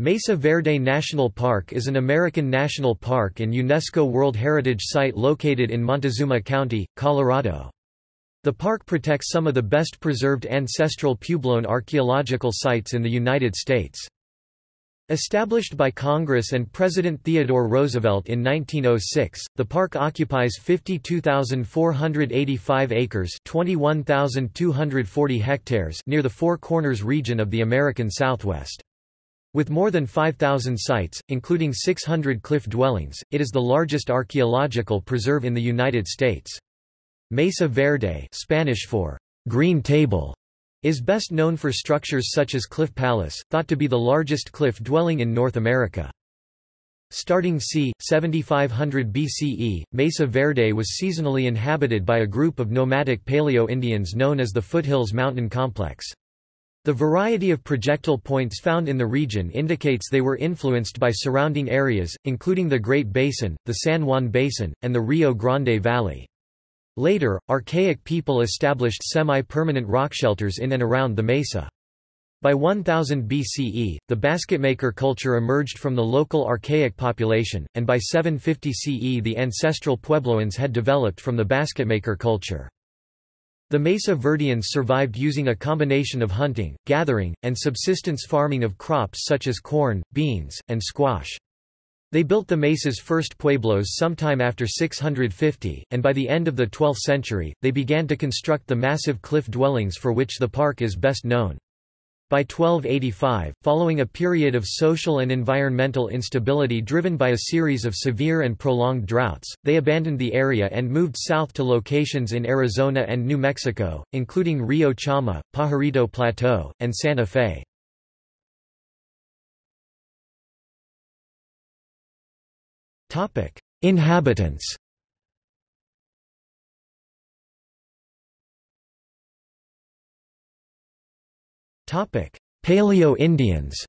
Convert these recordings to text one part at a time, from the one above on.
Mesa Verde National Park is an American national park and UNESCO World Heritage Site located in Montezuma County, Colorado. The park protects some of the best preserved ancestral Puebloan archaeological sites in the United States. Established by Congress and President Theodore Roosevelt in 1906, the park occupies 52,485 acres 21,240 hectares near the Four Corners region of the American Southwest. With more than 5,000 sites, including 600 cliff dwellings, it is the largest archaeological preserve in the United States. Mesa Verde Spanish for Green Table is best known for structures such as Cliff Palace, thought to be the largest cliff dwelling in North America. Starting c. 7500 BCE, Mesa Verde was seasonally inhabited by a group of nomadic Paleo-Indians known as the Foothills Mountain Complex. The variety of projectile points found in the region indicates they were influenced by surrounding areas, including the Great Basin, the San Juan Basin, and the Rio Grande Valley. Later, archaic people established semi-permanent rock shelters in and around the mesa. By 1000 BCE, the basketmaker culture emerged from the local archaic population, and by 750 CE the ancestral Puebloans had developed from the basketmaker culture. The Mesa Verdeans survived using a combination of hunting, gathering, and subsistence farming of crops such as corn, beans, and squash. They built the mesa's first pueblos sometime after 650, and by the end of the 12th century, they began to construct the massive cliff dwellings for which the park is best known. By 1285, following a period of social and environmental instability driven by a series of severe and prolonged droughts, they abandoned the area and moved south to locations in Arizona and New Mexico, including Rio Chama, Pajarito Plateau, and Santa Fe. Inhabitants Paleo-Indians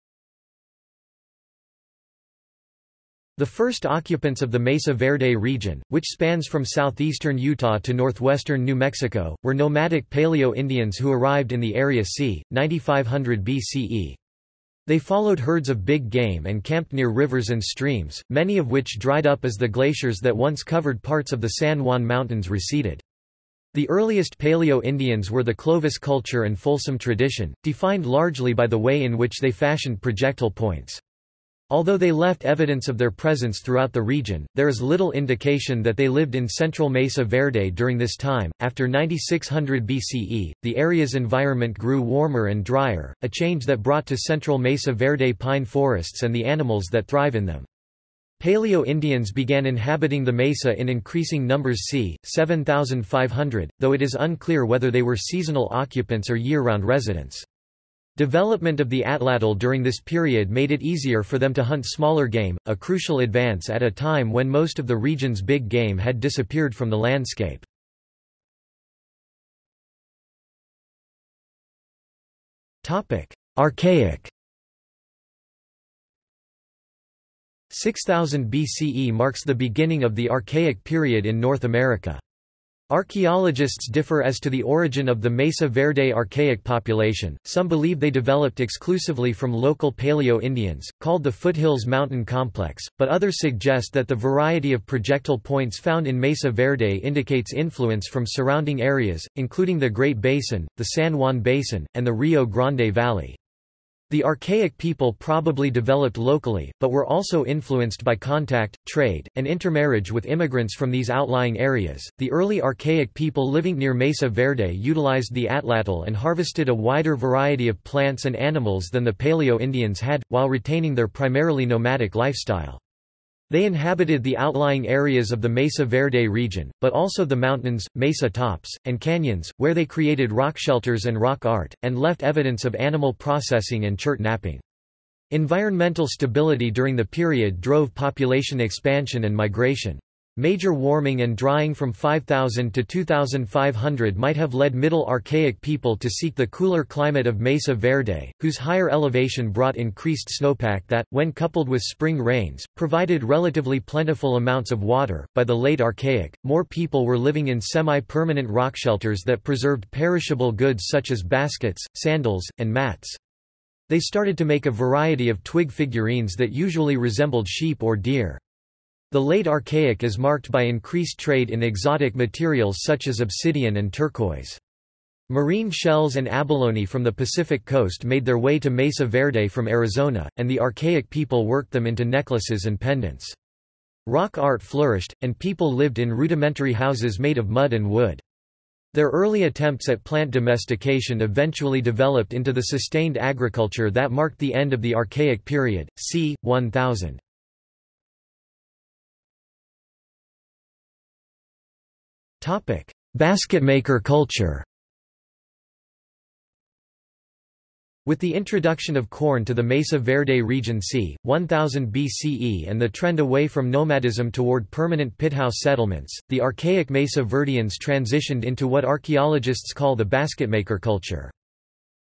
The first occupants of the Mesa Verde region, which spans from southeastern Utah to northwestern New Mexico, were nomadic Paleo-Indians who arrived in the area c. 9500 BCE. They followed herds of big game and camped near rivers and streams, many of which dried up as the glaciers that once covered parts of the San Juan Mountains receded. The earliest Paleo-Indians were the Clovis culture and Folsom tradition, defined largely by the way in which they fashioned projectile points. Although they left evidence of their presence throughout the region, there is little indication that they lived in central Mesa Verde during this time. After 9600 BCE, the area's environment grew warmer and drier, a change that brought to central Mesa Verde pine forests and the animals that thrive in them. Paleo-Indians began inhabiting the mesa in increasing numbers c. 7500, though it is unclear whether they were seasonal occupants or year-round residents. Development of the atlatl during this period made it easier for them to hunt smaller game, a crucial advance at a time when most of the region's big game had disappeared from the landscape. Archaic 6000 BCE marks the beginning of the Archaic period in North America. Archaeologists differ as to the origin of the Mesa Verde archaic population, some believe they developed exclusively from local Paleo-Indians, called the Foothills Mountain Complex, but others suggest that the variety of projectile points found in Mesa Verde indicates influence from surrounding areas, including the Great Basin, the San Juan Basin, and the Rio Grande Valley. The archaic people probably developed locally, but were also influenced by contact, trade, and intermarriage with immigrants from these outlying areas. The early archaic people living near Mesa Verde utilized the atlatl and harvested a wider variety of plants and animals than the Paleo Indians had, while retaining their primarily nomadic lifestyle. They inhabited the outlying areas of the Mesa Verde region, but also the mountains, mesa tops, and canyons, where they created rock shelters and rock art, and left evidence of animal processing and chert knapping. Environmental stability during the period drove population expansion and migration. Major warming and drying from 5000 to 2500 might have led Middle Archaic people to seek the cooler climate of Mesa Verde, whose higher elevation brought increased snowpack that, when coupled with spring rains, provided relatively plentiful amounts of water. By the late Archaic, more people were living in semi permanent rock shelters that preserved perishable goods such as baskets, sandals, and mats. They started to make a variety of twig figurines that usually resembled sheep or deer. The late Archaic is marked by increased trade in exotic materials such as obsidian and turquoise. Marine shells and abalone from the Pacific coast made their way to Mesa Verde from Arizona, and the archaic people worked them into necklaces and pendants. Rock art flourished, and people lived in rudimentary houses made of mud and wood. Their early attempts at plant domestication eventually developed into the sustained agriculture that marked the end of the Archaic period, c. 1000. Basketmaker culture With the introduction of corn to the Mesa Verde region c. 1000 BCE and the trend away from nomadism toward permanent pithouse settlements, the archaic Mesa Verdeans transitioned into what archaeologists call the basketmaker culture.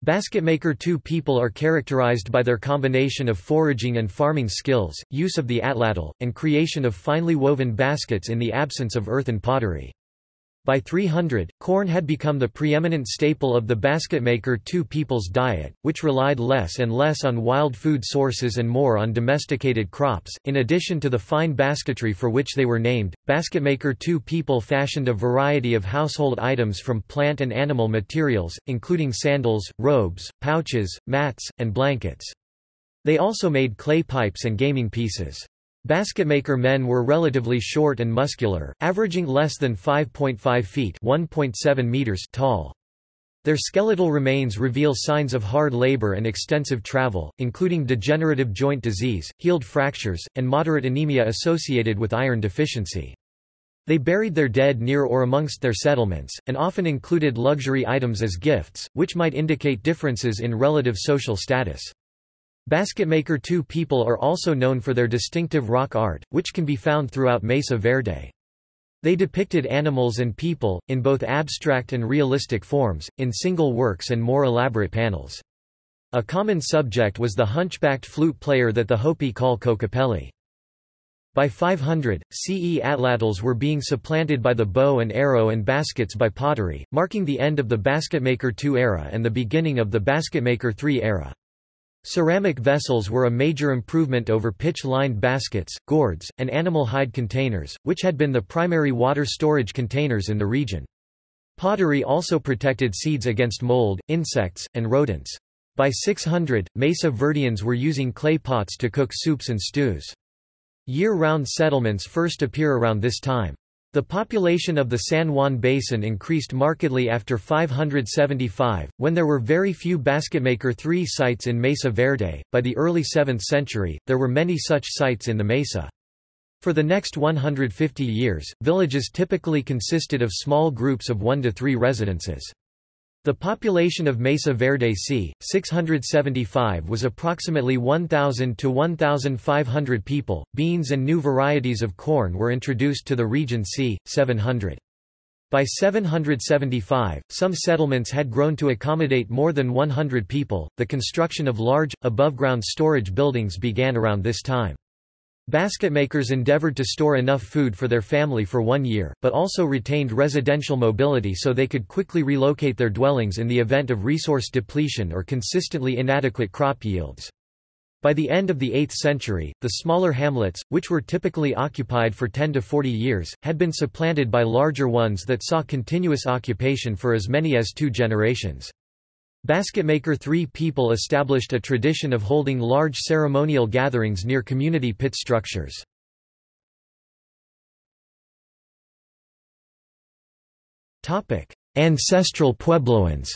Basketmaker II people are characterized by their combination of foraging and farming skills, use of the atlatl, and creation of finely woven baskets in the absence of earthen pottery. By 300, corn had become the preeminent staple of the basketmaker II people's diet, which relied less and less on wild food sources and more on domesticated crops. In addition to the fine basketry for which they were named, basketmaker II people fashioned a variety of household items from plant and animal materials, including sandals, robes, pouches, mats, and blankets. They also made clay pipes and gaming pieces. Basketmaker men were relatively short and muscular, averaging less than 5.5 feet (1.7 meters) tall. Their skeletal remains reveal signs of hard labor and extensive travel, including degenerative joint disease, healed fractures, and moderate anemia associated with iron deficiency. They buried their dead near or amongst their settlements, and often included luxury items as gifts, which might indicate differences in relative social status. Basketmaker II people are also known for their distinctive rock art, which can be found throughout Mesa Verde. They depicted animals and people, in both abstract and realistic forms, in single works and more elaborate panels. A common subject was the hunchbacked flute player that the Hopi call Kokopelli. By 500, CE atlatls were being supplanted by the bow and arrow and baskets by pottery, marking the end of the Basketmaker II era and the beginning of the Basketmaker III era. Ceramic vessels were a major improvement over pitch-lined baskets, gourds, and animal hide containers, which had been the primary water storage containers in the region. Pottery also protected seeds against mold, insects, and rodents. By 600, Mesa Verdeans were using clay pots to cook soups and stews. Year-round settlements first appear around this time. The population of the San Juan Basin increased markedly after 575, when there were very few basketmaker III sites in Mesa Verde. By the early 7th century, there were many such sites in the mesa. For the next 150 years, villages typically consisted of small groups of one to three residences. The population of Mesa Verde c. 675 was approximately 1,000 to 1,500 people. Beans and new varieties of corn were introduced to the region c. 700. By 775, some settlements had grown to accommodate more than 100 people. The construction of large, above ground storage buildings began around this time. Basketmakers endeavored to store enough food for their family for one year, but also retained residential mobility so they could quickly relocate their dwellings in the event of resource depletion or consistently inadequate crop yields. By the end of the 8th century, the smaller hamlets, which were typically occupied for 10 to 40 years, had been supplanted by larger ones that saw continuous occupation for as many as two generations. Basketmaker Three people established a tradition of holding large ceremonial gatherings near community pit structures. Ancestral Puebloans.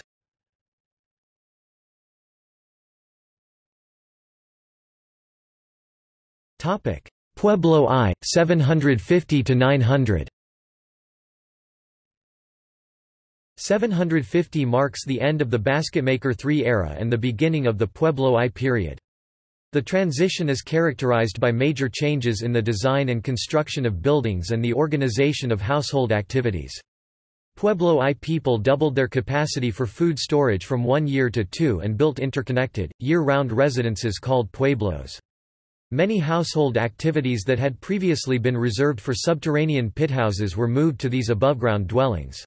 Pueblo I, 750 to 900 750 marks the end of the Basketmaker III era and the beginning of the Pueblo I period. The transition is characterized by major changes in the design and construction of buildings and the organization of household activities. Pueblo I people doubled their capacity for food storage from one year to two and built interconnected, year-round residences called pueblos. Many household activities that had previously been reserved for subterranean pithouses were moved to these above-ground dwellings.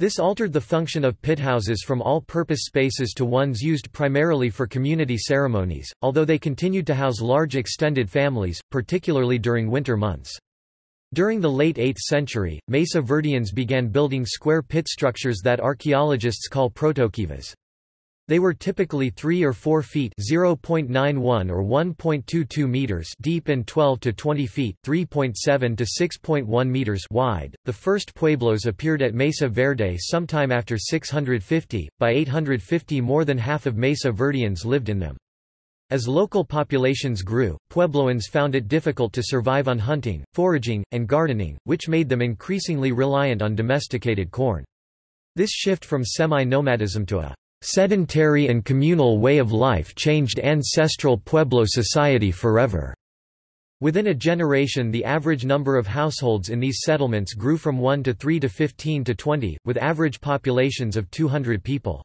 This altered the function of pithouses from all-purpose spaces to ones used primarily for community ceremonies, although they continued to house large extended families, particularly during winter months. During the late 8th century, Mesa Verdeans began building square pit structures that archaeologists call protokivas. They were typically 3 or 4 feet (0.91 or 1.22 meters) deep and 12 to 20 feet (3.7 to 6.1 meters) wide. The first pueblos appeared at Mesa Verde sometime after 650. By 850, more than half of Mesa Verdeans lived in them. As local populations grew, Puebloans found it difficult to survive on hunting, foraging, and gardening, which made them increasingly reliant on domesticated corn. This shift from semi-nomadism to a Sedentary and communal way of life changed ancestral Pueblo society forever. Within a generation the average number of households in these settlements grew from 1 to 3 to 15 to 20, with average populations of 200 people.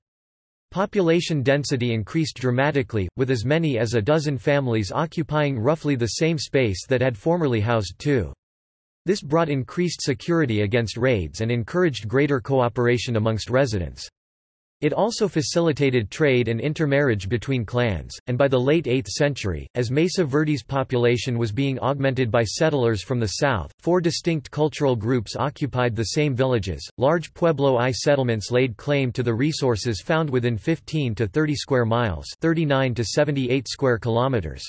Population density increased dramatically, with as many as a dozen families occupying roughly the same space that had formerly housed two. This brought increased security against raids and encouraged greater cooperation amongst residents. It also facilitated trade and intermarriage between clans, and by the late 8th century, as Mesa Verde's population was being augmented by settlers from the south, four distinct cultural groups occupied the same villages. Large Pueblo I settlements laid claim to the resources found within 15 to 30 square miles, 39 to 78 square kilometers.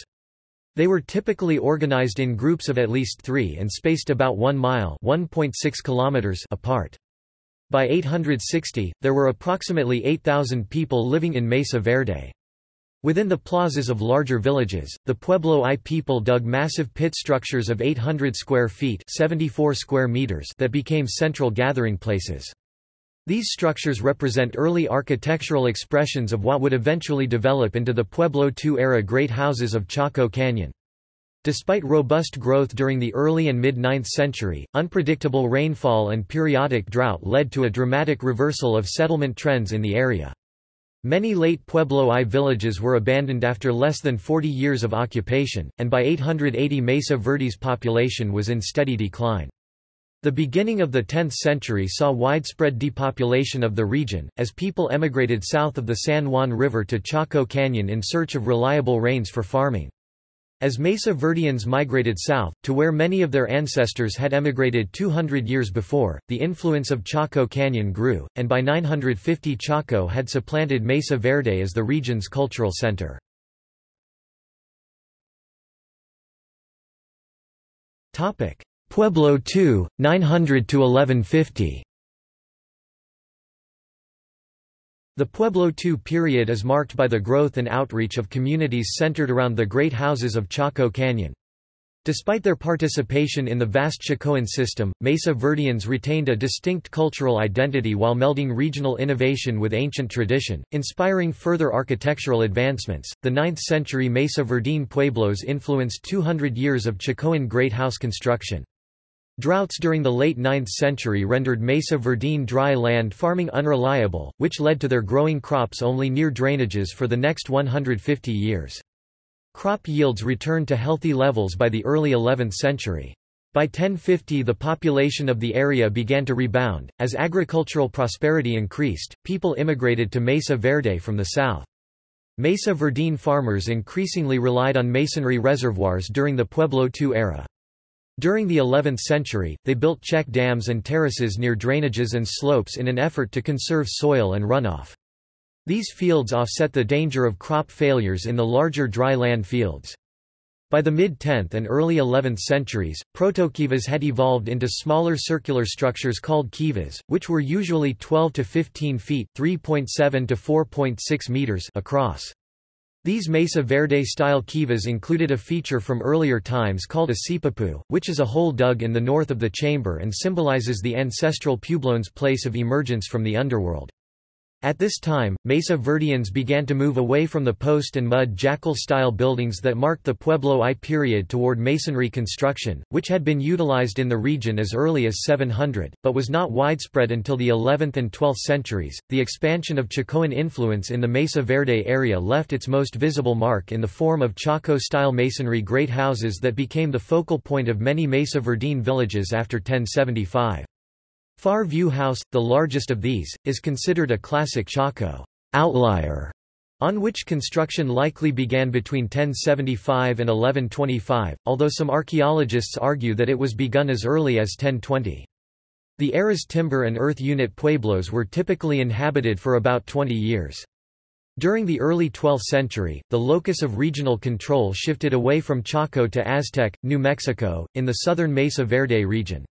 They were typically organized in groups of at least 3 and spaced about 1 mile, 1.6 kilometers apart. By 860, there were approximately 8,000 people living in Mesa Verde. Within the plazas of larger villages, the Pueblo I people dug massive pit structures of 800 square feet 74 square meters that became central gathering places. These structures represent early architectural expressions of what would eventually develop into the Pueblo II-era great houses of Chaco Canyon. Despite robust growth during the early and mid-9th century, unpredictable rainfall and periodic drought led to a dramatic reversal of settlement trends in the area. Many late Pueblo I villages were abandoned after less than 40 years of occupation, and by 880 Mesa Verde's population was in steady decline. The beginning of the 10th century saw widespread depopulation of the region, as people emigrated south of the San Juan River to Chaco Canyon in search of reliable rains for farming. As Mesa Verdeans migrated south, to where many of their ancestors had emigrated 200 years before, the influence of Chaco Canyon grew, and by 950 Chaco had supplanted Mesa Verde as the region's cultural center. Pueblo II, 900 The Pueblo II period is marked by the growth and outreach of communities centered around the great houses of Chaco Canyon. Despite their participation in the vast Chacoan system, Mesa Verdeans retained a distinct cultural identity while melding regional innovation with ancient tradition, inspiring further architectural advancements. The 9th century Mesa Verdean pueblos influenced 200 years of Chacoan great house construction. Droughts during the late 9th century rendered Mesa Verdean dry land farming unreliable, which led to their growing crops only near drainages for the next 150 years. Crop yields returned to healthy levels by the early 11th century. By 1050 the population of the area began to rebound. As agricultural prosperity increased, people immigrated to Mesa Verde from the south. Mesa Verdean farmers increasingly relied on masonry reservoirs during the Pueblo II era. During the 11th century, they built check dams and terraces near drainages and slopes in an effort to conserve soil and runoff. These fields offset the danger of crop failures in the larger dry land fields. By the mid-10th and early 11th centuries, protokivas had evolved into smaller circular structures called kivas, which were usually 12 to 15 feet (3.7 to 4.6 meters) across. These Mesa Verde-style kivas included a feature from earlier times called a sipapu, which is a hole dug in the north of the chamber and symbolizes the ancestral Puebloan's place of emergence from the underworld. At this time, Mesa Verdeans began to move away from the post and mud jacal-style buildings that marked the Pueblo I period toward masonry construction, which had been utilized in the region as early as 700, but was not widespread until the 11th and 12th centuries. The expansion of Chacoan influence in the Mesa Verde area left its most visible mark in the form of Chaco-style masonry great houses that became the focal point of many Mesa Verdean villages after 1075. Far View House, the largest of these, is considered a classic Chaco outlier, on which construction likely began between 1075 and 1125, although some archaeologists argue that it was begun as early as 1020. The era's timber and earth unit pueblos were typically inhabited for about 20 years. During the early 12th century, the locus of regional control shifted away from Chaco to Aztec, New Mexico, in the southern Mesa Verde region.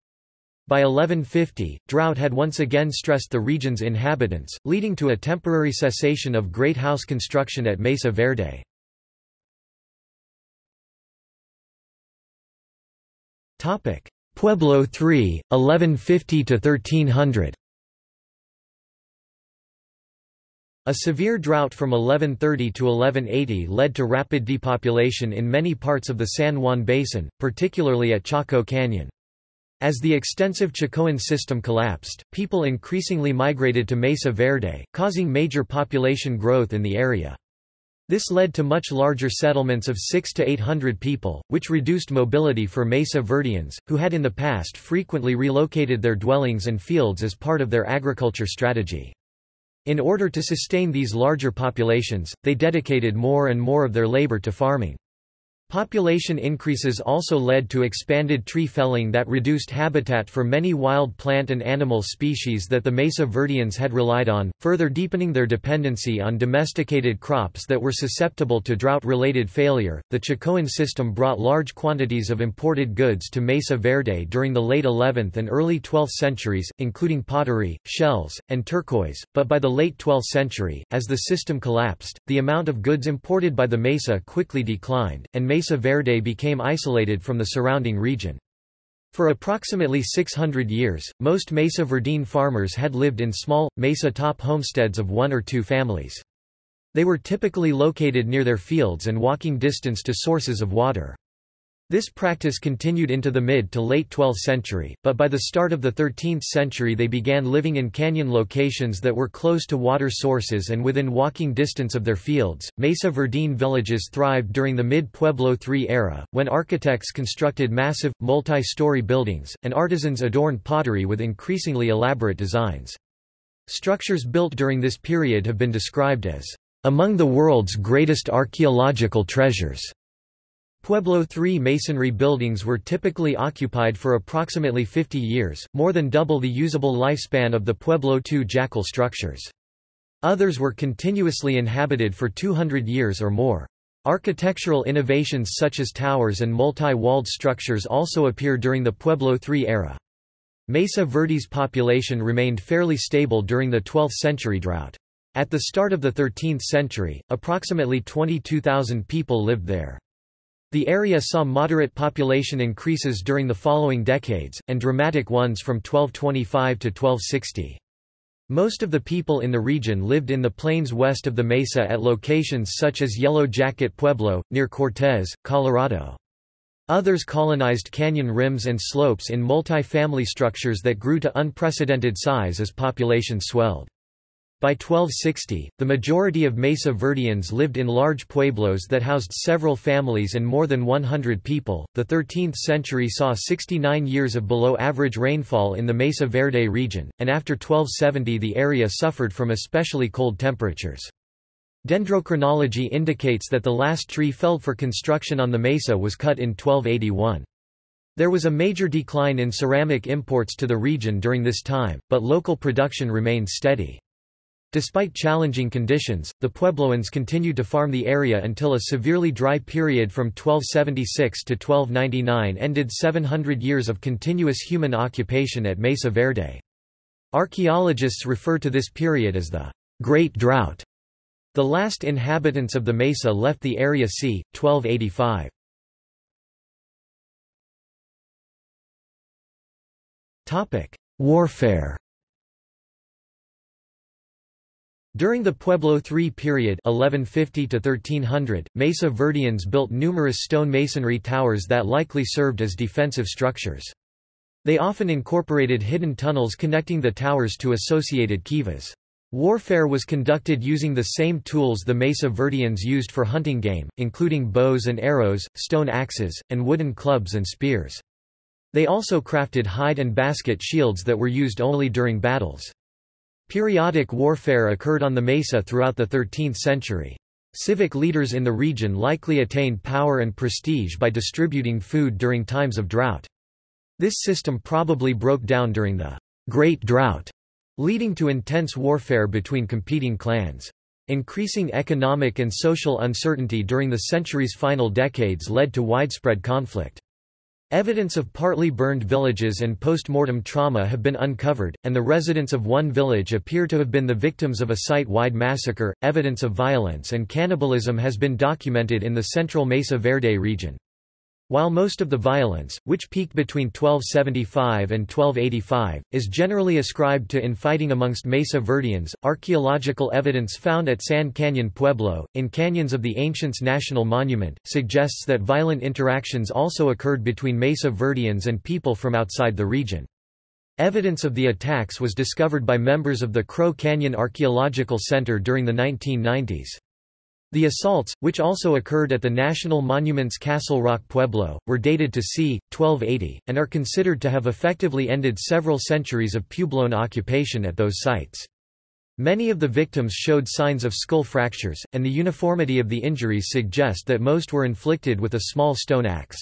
By 1150, drought had once again stressed the region's inhabitants, leading to a temporary cessation of great house construction at Mesa Verde. Pueblo III, 1150–1300 A severe drought from 1130 to 1180 led to rapid depopulation in many parts of the San Juan Basin, particularly at Chaco Canyon. As the extensive Chacoan system collapsed, people increasingly migrated to Mesa Verde, causing major population growth in the area. This led to much larger settlements of 6 to 800 people, which reduced mobility for Mesa Verdeans, who had in the past frequently relocated their dwellings and fields as part of their agriculture strategy. In order to sustain these larger populations, they dedicated more and more of their labor to farming. Population increases also led to expanded tree felling that reduced habitat for many wild plant and animal species that the Mesa Verdeans had relied on, further deepening their dependency on domesticated crops that were susceptible to drought-related failure. The Chacoan system brought large quantities of imported goods to Mesa Verde during the late 11th and early 12th centuries, including pottery, shells, and turquoise, but by the late 12th century, as the system collapsed, the amount of goods imported by the Mesa quickly declined, and Mesa Mesa Verde became isolated from the surrounding region. For approximately 600 years, most Mesa Verdean farmers had lived in small, mesa-top homesteads of one or two families. They were typically located near their fields and walking distance to sources of water. This practice continued into the mid to late 12th century, but by the start of the 13th century they began living in canyon locations that were close to water sources and within walking distance of their fields. Mesa Verdean villages thrived during the mid Pueblo III era, when architects constructed massive, multi story buildings, and artisans adorned pottery with increasingly elaborate designs. Structures built during this period have been described as among the world's greatest archaeological treasures. Pueblo III masonry buildings were typically occupied for approximately 50 years, more than double the usable lifespan of the Pueblo II jacal structures. Others were continuously inhabited for 200 years or more. Architectural innovations such as towers and multi-walled structures also appear during the Pueblo III era. Mesa Verde's population remained fairly stable during the 12th century drought. At the start of the 13th century, approximately 22,000 people lived there. The area saw moderate population increases during the following decades, and dramatic ones from 1225 to 1260. Most of the people in the region lived in the plains west of the mesa at locations such as Yellow Jacket Pueblo, near Cortez, Colorado. Others colonized canyon rims and slopes in multi-family structures that grew to unprecedented size as population swelled. By 1260, the majority of Mesa Verdeans lived in large pueblos that housed several families and more than 100 people. The 13th century saw 69 years of below average rainfall in the Mesa Verde region, and after 1270 the area suffered from especially cold temperatures. Dendrochronology indicates that the last tree felled for construction on the mesa was cut in 1281. There was a major decline in ceramic imports to the region during this time, but local production remained steady. Despite challenging conditions, the Puebloans continued to farm the area until a severely dry period from 1276 to 1299 ended 700 years of continuous human occupation at Mesa Verde. Archaeologists refer to this period as the Great Drought. The last inhabitants of the mesa left the area c. 1285. Warfare During the Pueblo III period 1150 to 1300, Mesa Verdeans built numerous stone masonry towers that likely served as defensive structures. They often incorporated hidden tunnels connecting the towers to associated kivas. Warfare was conducted using the same tools the Mesa Verdeans used for hunting game, including bows and arrows, stone axes, and wooden clubs and spears. They also crafted hide and basket shields that were used only during battles. Periodic warfare occurred on the mesa throughout the 13th century. Civic leaders in the region likely attained power and prestige by distributing food during times of drought. This system probably broke down during the Great Drought, leading to intense warfare between competing clans. Increasing economic and social uncertainty during the century's final decades led to widespread conflict. Evidence of partly burned villages and post-mortem trauma have been uncovered, and the residents of one village appear to have been the victims of a site-wide massacre. Evidence of violence and cannibalism has been documented in the central Mesa Verde region. While most of the violence, which peaked between 1275 and 1285, is generally ascribed to infighting amongst Mesa Verdeans, archaeological evidence found at Sand Canyon Pueblo, in Canyons of the Ancients National Monument, suggests that violent interactions also occurred between Mesa Verdeans and people from outside the region. Evidence of the attacks was discovered by members of the Crow Canyon Archaeological Center during the 1990s. The assaults, which also occurred at the National Monuments Castle Rock Pueblo, were dated to c. 1280, and are considered to have effectively ended several centuries of Puebloan occupation at those sites. Many of the victims showed signs of skull fractures, and the uniformity of the injuries suggest that most were inflicted with a small stone axe.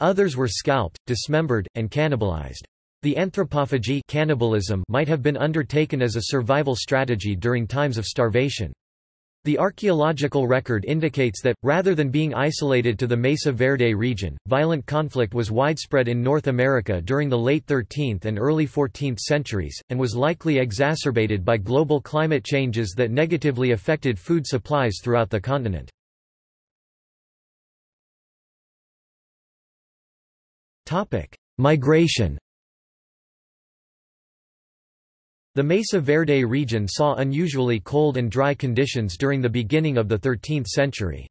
Others were scalped, dismembered, and cannibalized. The anthropophagy cannibalism might have been undertaken as a survival strategy during times of starvation. The archaeological record indicates that, rather than being isolated to the Mesa Verde region, violent conflict was widespread in North America during the late 13th and early 14th centuries, and was likely exacerbated by global climate changes that negatively affected food supplies throughout the continent. Migration The Mesa Verde region saw unusually cold and dry conditions during the beginning of the 13th century.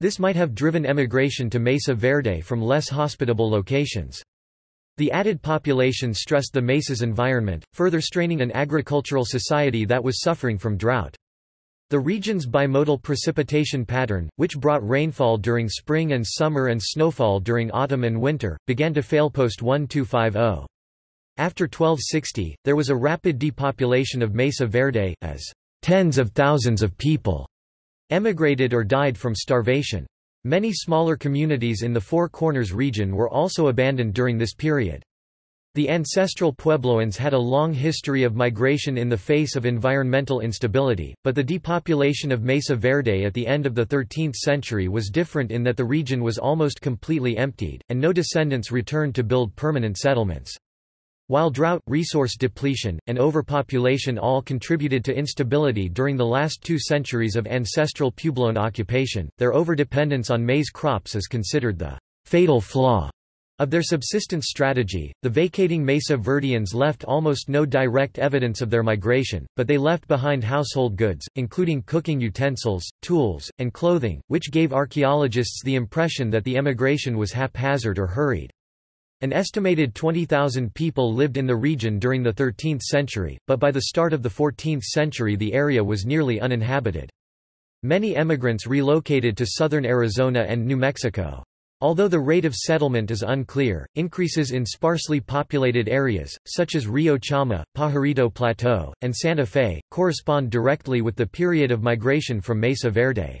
This might have driven emigration to Mesa Verde from less hospitable locations. The added population stressed the mesa's environment, further straining an agricultural society that was suffering from drought. The region's bimodal precipitation pattern, which brought rainfall during spring and summer and snowfall during autumn and winter, began to fail post 1250. After 1260, there was a rapid depopulation of Mesa Verde, as tens of thousands of people emigrated or died from starvation. Many smaller communities in the Four Corners region were also abandoned during this period. The ancestral Puebloans had a long history of migration in the face of environmental instability, but the depopulation of Mesa Verde at the end of the 13th century was different in that the region was almost completely emptied, and no descendants returned to build permanent settlements. While drought, resource depletion, and overpopulation all contributed to instability during the last two centuries of ancestral Puebloan occupation, their overdependence on maize crops is considered the fatal flaw of their subsistence strategy. The vacating Mesa Verdeans left almost no direct evidence of their migration, but they left behind household goods, including cooking utensils, tools, and clothing, which gave archaeologists the impression that the emigration was haphazard or hurried. An estimated 20,000 people lived in the region during the 13th century, but by the start of the 14th century the area was nearly uninhabited. Many emigrants relocated to southern Arizona and New Mexico. Although the rate of settlement is unclear, increases in sparsely populated areas, such as Rio Chama, Pajarito Plateau, and Santa Fe, correspond directly with the period of migration from Mesa Verde.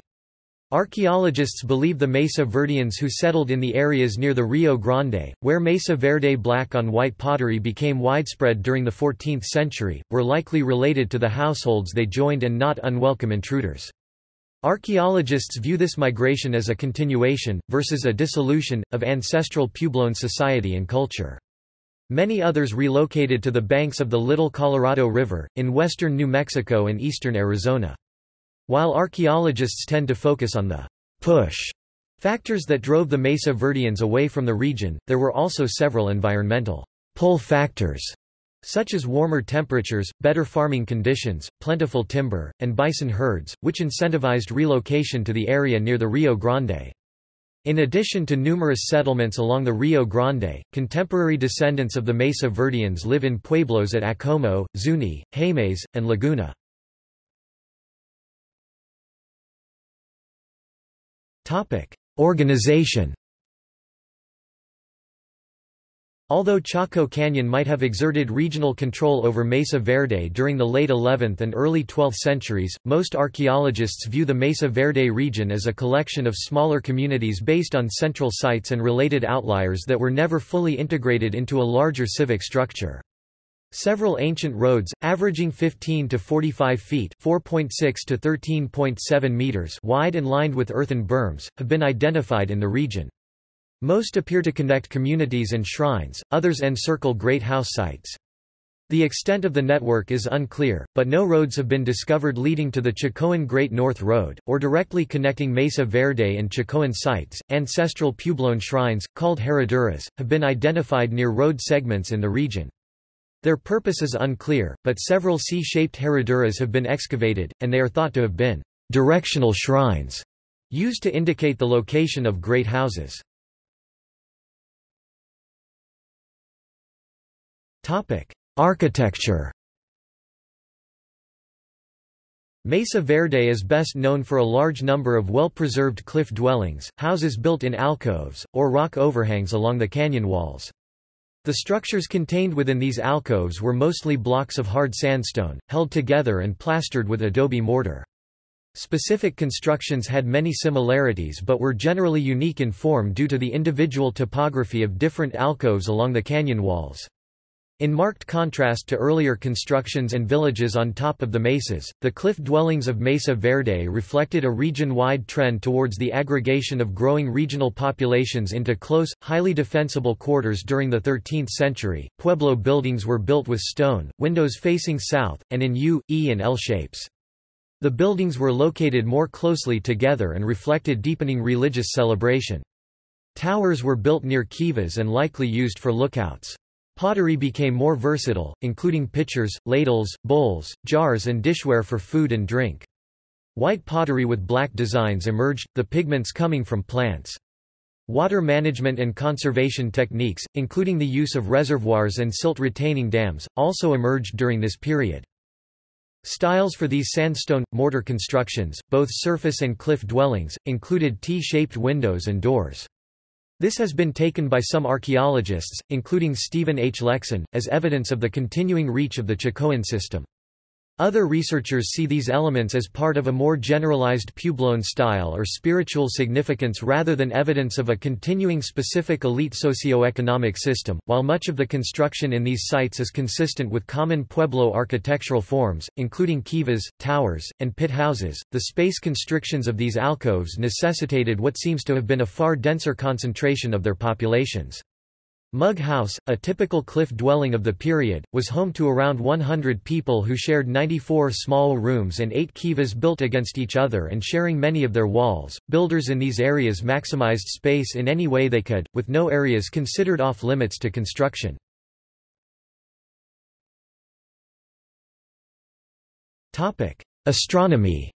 Archaeologists believe the Mesa Verdeans who settled in the areas near the Rio Grande, where Mesa Verde black on white pottery became widespread during the 14th century, were likely related to the households they joined and not unwelcome intruders. Archaeologists view this migration as a continuation, versus a dissolution, of ancestral Puebloan society and culture. Many others relocated to the banks of the Little Colorado River, in western New Mexico and eastern Arizona. While archaeologists tend to focus on the push factors that drove the Mesa Verdeans away from the region, there were also several environmental pull factors, such as warmer temperatures, better farming conditions, plentiful timber, and bison herds, which incentivized relocation to the area near the Rio Grande. In addition to numerous settlements along the Rio Grande, contemporary descendants of the Mesa Verdeans live in pueblos at Acoma, Zuni, Jemez, and Laguna. Topic: Organization. Although Chaco Canyon might have exerted regional control over Mesa Verde during the late 11th and early 12th centuries, most archaeologists view the Mesa Verde region as a collection of smaller communities based on central sites and related outliers that were never fully integrated into a larger civic structure. Several ancient roads, averaging 15 to 45 feet (4.6 to 13.7 meters) wide and lined with earthen berms, have been identified in the region. Most appear to connect communities and shrines, others encircle great house sites. The extent of the network is unclear, but no roads have been discovered leading to the Chacoan Great North Road, or directly connecting Mesa Verde and Chacoan sites. Ancestral Puebloan shrines, called herraduras, have been identified near road segments in the region. Their purpose is unclear, but several C-shaped herraduras have been excavated, and they are thought to have been directional shrines, used to indicate the location of great houses. Architecture. Mesa Verde is best known for a large number of well-preserved cliff dwellings, houses built in alcoves, or rock overhangs along the canyon walls. The structures contained within these alcoves were mostly blocks of hard sandstone, held together and plastered with adobe mortar. Specific constructions had many similarities but were generally unique in form due to the individual topography of different alcoves along the canyon walls. In marked contrast to earlier constructions and villages on top of the mesas, the cliff dwellings of Mesa Verde reflected a region-wide trend towards the aggregation of growing regional populations into close, highly defensible quarters during the 13th century. Pueblo buildings were built with stone, windows facing south, and in U, E and L shapes. The buildings were located more closely together and reflected deepening religious celebration. Towers were built near kivas and likely used for lookouts. Pottery became more versatile, including pitchers, ladles, bowls, jars and dishware for food and drink. White pottery with black designs emerged, the pigments coming from plants. Water management and conservation techniques, including the use of reservoirs and silt-retaining dams, also emerged during this period. Styles for these sandstone, mortar constructions, both surface and cliff dwellings, included T-shaped windows and doors. This has been taken by some archaeologists, including Stephen H. Lekson, as evidence of the continuing reach of the Chacoan system. Other researchers see these elements as part of a more generalized Puebloan style or spiritual significance rather than evidence of a continuing specific elite socio-economic system. While much of the construction in these sites is consistent with common Pueblo architectural forms, including kivas, towers, and pit houses, the space constrictions of these alcoves necessitated what seems to have been a far denser concentration of their populations. Mug House, a typical cliff dwelling of the period, was home to around 100 people who shared 94 small rooms and 8 kivas built against each other and sharing many of their walls. Builders in these areas maximized space in any way they could, with no areas considered off limits to construction. Astronomy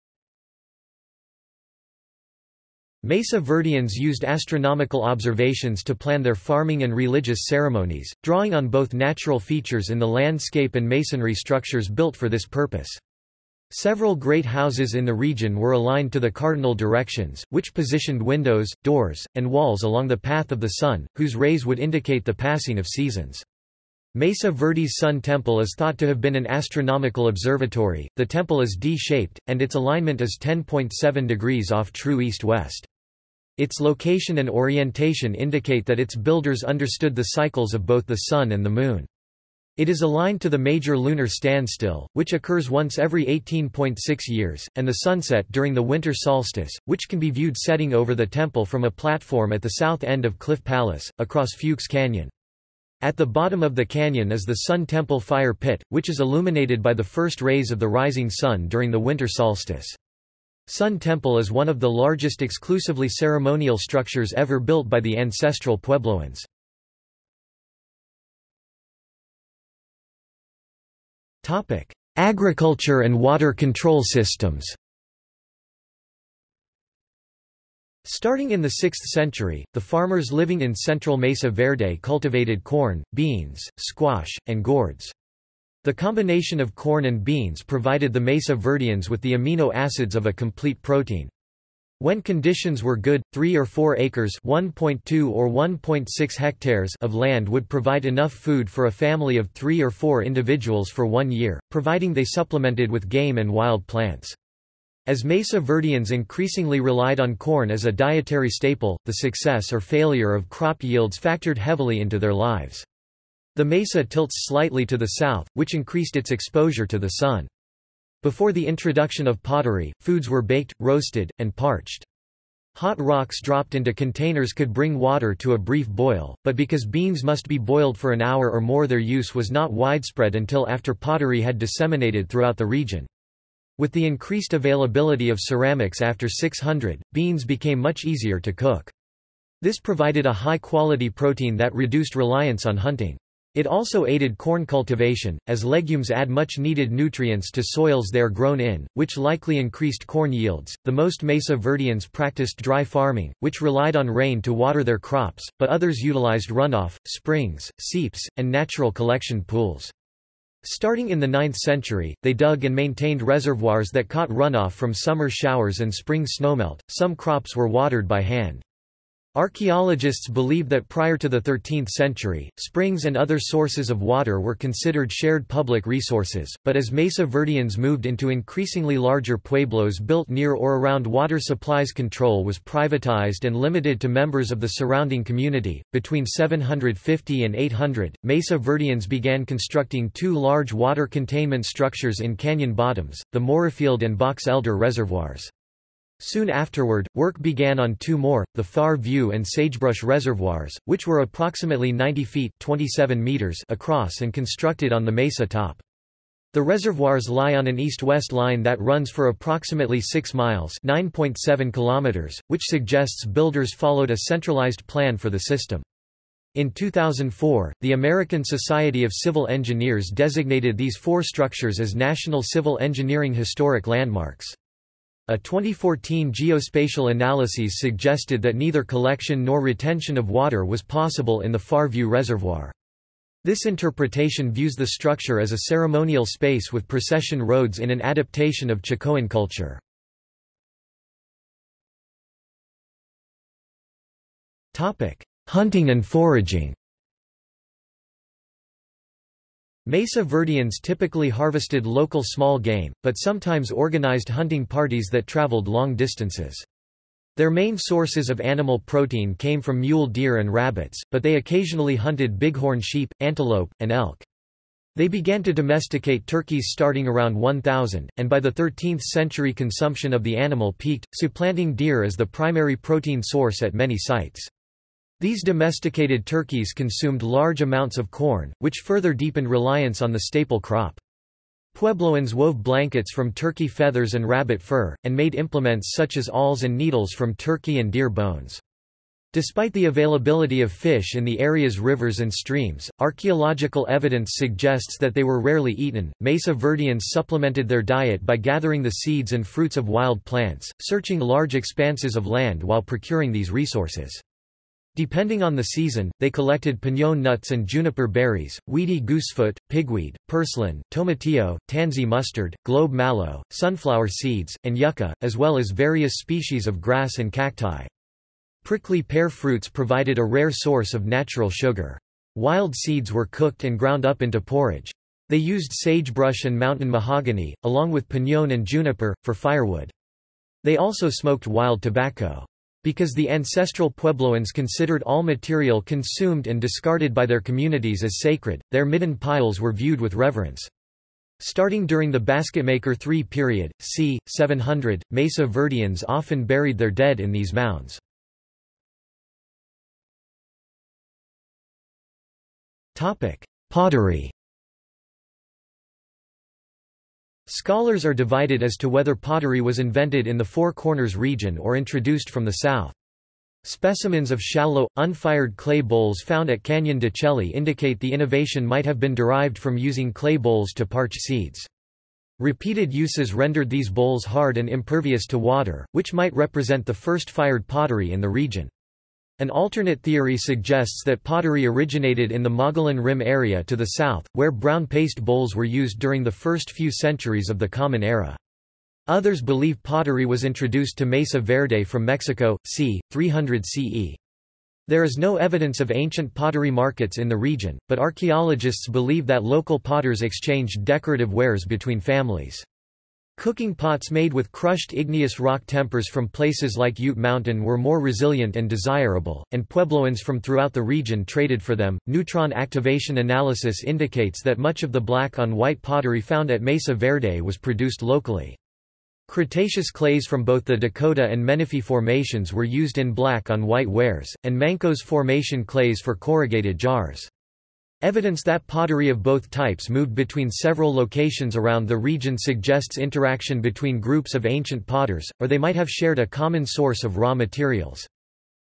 Mesa Verdeans used astronomical observations to plan their farming and religious ceremonies, drawing on both natural features in the landscape and masonry structures built for this purpose. Several great houses in the region were aligned to the cardinal directions, which positioned windows, doors, and walls along the path of the sun, whose rays would indicate the passing of seasons. Mesa Verde's Sun Temple is thought to have been an astronomical observatory. The temple is D-shaped, and its alignment is 10.7 degrees off true east-west. Its location and orientation indicate that its builders understood the cycles of both the Sun and the Moon. It is aligned to the major lunar standstill, which occurs once every 18.6 years, and the sunset during the winter solstice, which can be viewed setting over the temple from a platform at the south end of Cliff Palace, across Fewkes Canyon. At the bottom of the canyon is the Sun Temple fire pit, which is illuminated by the first rays of the rising sun during the winter solstice. Sun Temple is one of the largest exclusively ceremonial structures ever built by the ancestral Puebloans. Agriculture and water control systems Starting in the 6th century, the farmers living in central Mesa Verde cultivated corn, beans, squash, and gourds. The combination of corn and beans provided the Mesa Verdeans with the amino acids of a complete protein. When conditions were good, 3 or 4 acres 1.2 or 1.6 hectares of land would provide enough food for a family of 3 or 4 individuals for one year, providing they supplemented with game and wild plants. As Mesa Verdeans increasingly relied on corn as a dietary staple, the success or failure of crop yields factored heavily into their lives. The mesa tilts slightly to the south, which increased its exposure to the sun. Before the introduction of pottery, foods were baked, roasted, and parched. Hot rocks dropped into containers could bring water to a brief boil, but because beans must be boiled for an hour or more their use was not widespread until after pottery had disseminated throughout the region. With the increased availability of ceramics after 600, beans became much easier to cook. This provided a high-quality protein that reduced reliance on hunting. It also aided corn cultivation, as legumes add much needed nutrients to soils they are grown in, which likely increased corn yields. The most Mesa Verdeans practiced dry farming, which relied on rain to water their crops, but others utilized runoff, springs, seeps, and natural collection pools. Starting in the 9th century, they dug and maintained reservoirs that caught runoff from summer showers and spring snowmelt. Some crops were watered by hand. Archaeologists believe that prior to the 13th century, springs and other sources of water were considered shared public resources, but as Mesa Verdeans moved into increasingly larger pueblos built near or around water supplies control was privatized and limited to members of the surrounding community. Between 750 and 800, Mesa Verdeans began constructing two large water containment structures in canyon bottoms, the Morefield and Box Elder reservoirs. Soon afterward, work began on two more, the Far View and Sagebrush reservoirs, which were approximately 90 feet 27 meters across and constructed on the mesa top. The reservoirs lie on an east-west line that runs for approximately 6 miles (9.7 kilometers), which suggests builders followed a centralized plan for the system. In 2004, the American Society of Civil Engineers designated these four structures as National Civil Engineering Historic Landmarks. A 2014 geospatial analysis suggested that neither collection nor retention of water was possible in the Farview Reservoir. This interpretation views the structure as a ceremonial space with procession roads in an adaptation of Chacoan culture. Hunting and foraging Mesa Verdeans typically harvested local small game, but sometimes organized hunting parties that traveled long distances. Their main sources of animal protein came from mule deer and rabbits, but they occasionally hunted bighorn sheep, antelope, and elk. They began to domesticate turkeys starting around 1000, and by the 13th century consumption of the animal peaked, supplanting deer as the primary protein source at many sites. These domesticated turkeys consumed large amounts of corn, which further deepened reliance on the staple crop. Puebloans wove blankets from turkey feathers and rabbit fur, and made implements such as awls and needles from turkey and deer bones. Despite the availability of fish in the area's rivers and streams, archaeological evidence suggests that they were rarely eaten. Mesa Verdeans supplemented their diet by gathering the seeds and fruits of wild plants, searching large expanses of land while procuring these resources. Depending on the season, they collected piñón nuts and juniper berries, weedy goosefoot, pigweed, purslane, tomatillo, tansy mustard, globe mallow, sunflower seeds, and yucca, as well as various species of grass and cacti. Prickly pear fruits provided a rare source of natural sugar. Wild seeds were cooked and ground up into porridge. They used sagebrush and mountain mahogany, along with piñón and juniper, for firewood. They also smoked wild tobacco. Because the ancestral Puebloans considered all material consumed and discarded by their communities as sacred, their midden piles were viewed with reverence. Starting during the Basketmaker III period, c. 700, Mesa Verdeans often buried their dead in these mounds. Pottery Scholars are divided as to whether pottery was invented in the Four Corners region or introduced from the south. Specimens of shallow, unfired clay bowls found at Canyon de Chelly indicate the innovation might have been derived from using clay bowls to parch seeds. Repeated uses rendered these bowls hard and impervious to water, which might represent the first fired pottery in the region. An alternate theory suggests that pottery originated in the Mogollon Rim area to the south, where brown paste bowls were used during the first few centuries of the Common Era. Others believe pottery was introduced to Mesa Verde from Mexico, c. 300 CE. There is no evidence of ancient pottery markets in the region, but archaeologists believe that local potters exchanged decorative wares between families. Cooking pots made with crushed igneous rock tempers from places like Ute Mountain were more resilient and desirable, and Puebloans from throughout the region traded for them. Neutron activation analysis indicates that much of the black on white pottery found at Mesa Verde was produced locally. Cretaceous clays from both the Dakota and Menefee formations were used in black on white wares, and Mancos formation clays for corrugated jars. Evidence that pottery of both types moved between several locations around the region suggests interaction between groups of ancient potters, or they might have shared a common source of raw materials.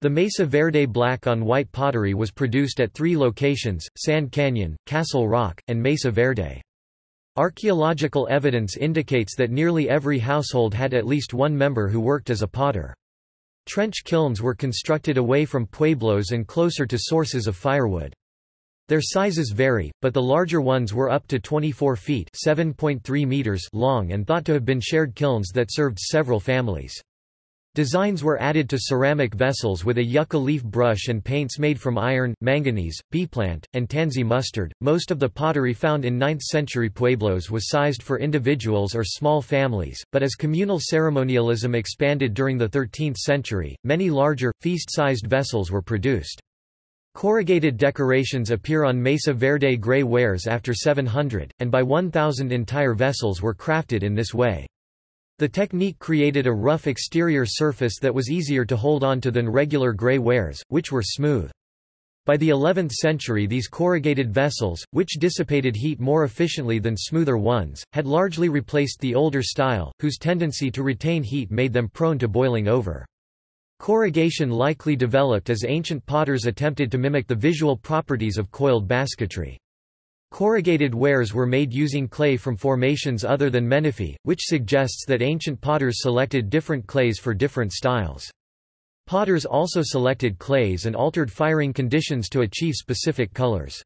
The Mesa Verde black on white pottery was produced at three locations, Sand Canyon, Castle Rock, and Mesa Verde. Archaeological evidence indicates that nearly every household had at least one member who worked as a potter. Trench kilns were constructed away from pueblos and closer to sources of firewood. Their sizes vary, but the larger ones were up to 24 feet meters long and thought to have been shared kilns that served several families. Designs were added to ceramic vessels with a yucca leaf brush and paints made from iron, manganese, bee plant, and tansy mustard. Most of the pottery found in 9th century pueblos was sized for individuals or small families, but as communal ceremonialism expanded during the 13th century, many larger, feast-sized vessels were produced. Corrugated decorations appear on Mesa Verde gray wares after 700, and by 1000 entire vessels were crafted in this way. The technique created a rough exterior surface that was easier to hold on to than regular gray wares, which were smooth. By the 11th century these corrugated vessels, which dissipated heat more efficiently than smoother ones, had largely replaced the older style, whose tendency to retain heat made them prone to boiling over. Corrugation likely developed as ancient potters attempted to mimic the visual properties of coiled basketry. Corrugated wares were made using clay from formations other than Menefee, which suggests that ancient potters selected different clays for different styles. Potters also selected clays and altered firing conditions to achieve specific colors.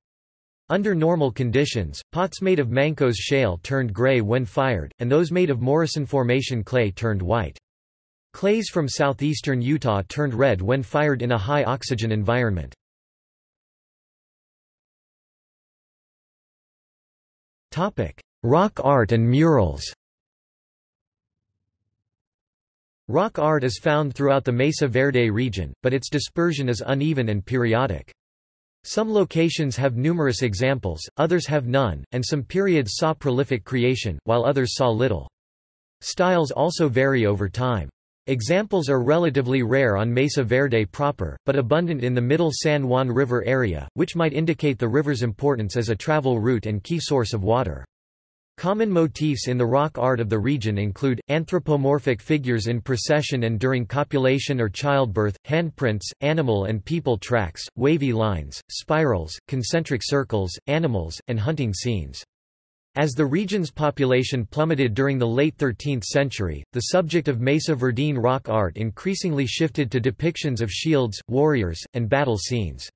Under normal conditions, pots made of Mancos shale turned gray when fired, and those made of Morrison Formation clay turned white. Clays from southeastern Utah turned red when fired in a high oxygen environment. Rock art and murals Rock art is found throughout the Mesa Verde region, but its dispersion is uneven and periodic. Some locations have numerous examples, others have none, and some periods saw prolific creation, while others saw little. Styles also vary over time. Examples are relatively rare on Mesa Verde proper, but abundant in the middle San Juan River area, which might indicate the river's importance as a travel route and key source of water. Common motifs in the rock art of the region include, anthropomorphic figures in procession and during copulation or childbirth, handprints, animal and people tracks, wavy lines, spirals, concentric circles, animals, and hunting scenes. As the region's population plummeted during the late 13th century, the subject of Mesa Verdean rock art increasingly shifted to depictions of shields, warriors, and battle scenes.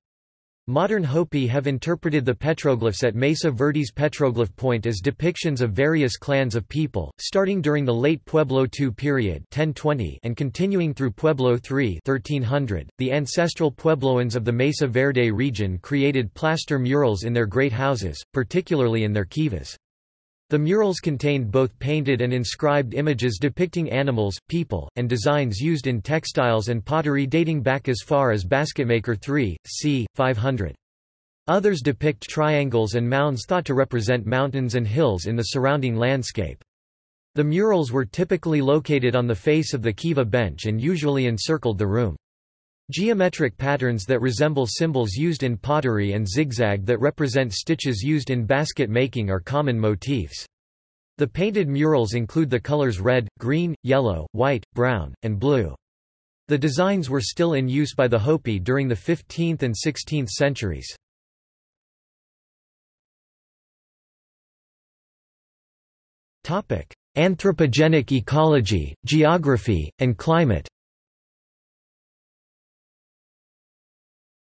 Modern Hopi have interpreted the petroglyphs at Mesa Verde's petroglyph point as depictions of various clans of people, starting during the late Pueblo II period 1020 and continuing through Pueblo III 1300. .The ancestral Puebloans of the Mesa Verde region created plaster murals in their great houses, particularly in their kivas. The murals contained both painted and inscribed images depicting animals, people, and designs used in textiles and pottery dating back as far as Basketmaker III, c. 500. Others depict triangles and mounds thought to represent mountains and hills in the surrounding landscape. The murals were typically located on the face of the kiva bench and usually encircled the room. Geometric patterns that resemble symbols used in pottery and zigzag that represent stitches used in basket making are common motifs. The painted murals include the colors red, green, yellow, white, brown, and blue. The designs were still in use by the Hopi during the 15th and 16th centuries. Anthropogenic ecology, geography, and climate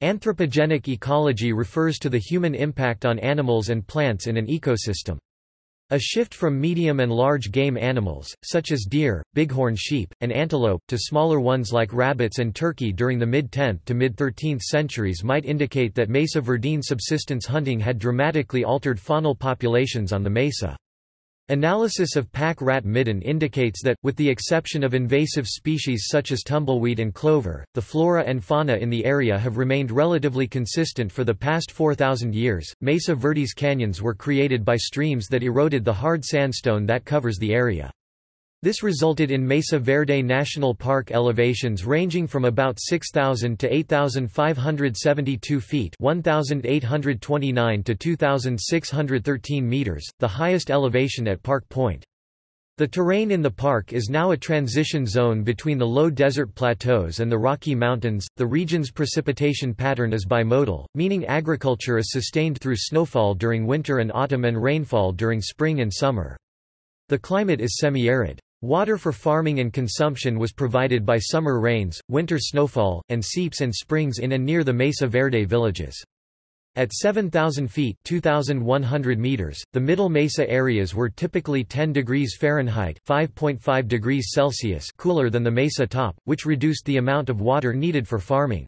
Anthropogenic ecology refers to the human impact on animals and plants in an ecosystem. A shift from medium and large game animals, such as deer, bighorn sheep, and antelope, to smaller ones like rabbits and turkey during the mid-10th to mid-13th centuries might indicate that Mesa Verdean subsistence hunting had dramatically altered faunal populations on the mesa. Analysis of pack rat midden indicates that, with the exception of invasive species such as tumbleweed and clover, the flora and fauna in the area have remained relatively consistent for the past 4,000 years. Mesa Verde's canyons were created by streams that eroded the hard sandstone that covers the area. This resulted in Mesa Verde National Park elevations ranging from about 6,000 to 8,572 feet 1,829 to 2,613 meters, the highest elevation at Park Point. The terrain in the park is now a transition zone between the low desert plateaus and the Rocky Mountains. The region's precipitation pattern is bimodal, meaning agriculture is sustained through snowfall during winter and autumn and rainfall during spring and summer. The climate is semi-arid. Water for farming and consumption was provided by summer rains, winter snowfall, and seeps and springs in and near the Mesa Verde villages. At 7,000 feet 2,100 meters, the middle mesa areas were typically 10 degrees Fahrenheit 5.5 degrees Celsius cooler than the mesa top, which reduced the amount of water needed for farming.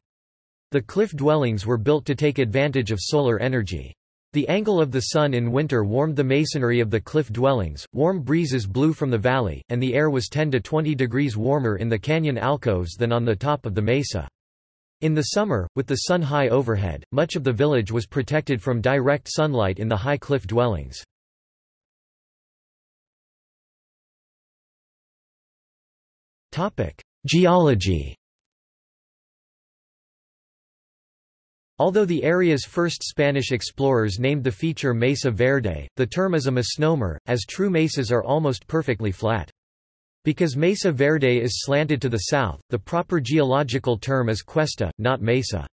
The cliff dwellings were built to take advantage of solar energy. The angle of the sun in winter warmed the masonry of the cliff dwellings, warm breezes blew from the valley, and the air was 10 to 20 degrees warmer in the canyon alcoves than on the top of the mesa. In the summer, with the sun high overhead, much of the village was protected from direct sunlight in the high cliff dwellings. Geology Although the area's first Spanish explorers named the feature Mesa Verde, the term is a misnomer, as true mesas are almost perfectly flat. Because Mesa Verde is slanted to the south, the proper geological term is cuesta, not mesa.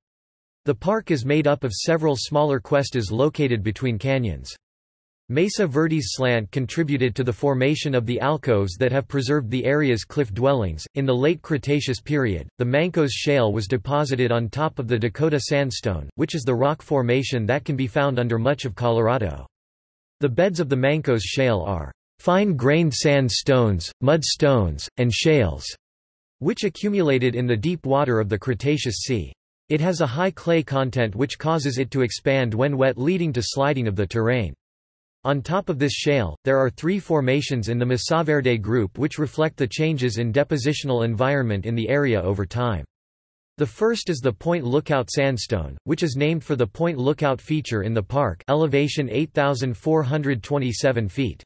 The park is made up of several smaller cuestas located between canyons. Mesa Verde's slant contributed to the formation of the alcoves that have preserved the area's cliff dwellings. In the late Cretaceous period, the Mancos Shale was deposited on top of the Dakota Sandstone, which is the rock formation that can be found under much of Colorado. The beds of the Mancos Shale are fine-grained sandstones, mudstones, and shales, which accumulated in the deep water of the Cretaceous Sea. It has a high clay content which causes it to expand when wet leading to sliding of the terrain. On top of this shale, there are three formations in the Mesaverde group which reflect the changes in depositional environment in the area over time. The first is the Point Lookout sandstone, which is named for the Point Lookout feature in the park elevation 8,427 feet.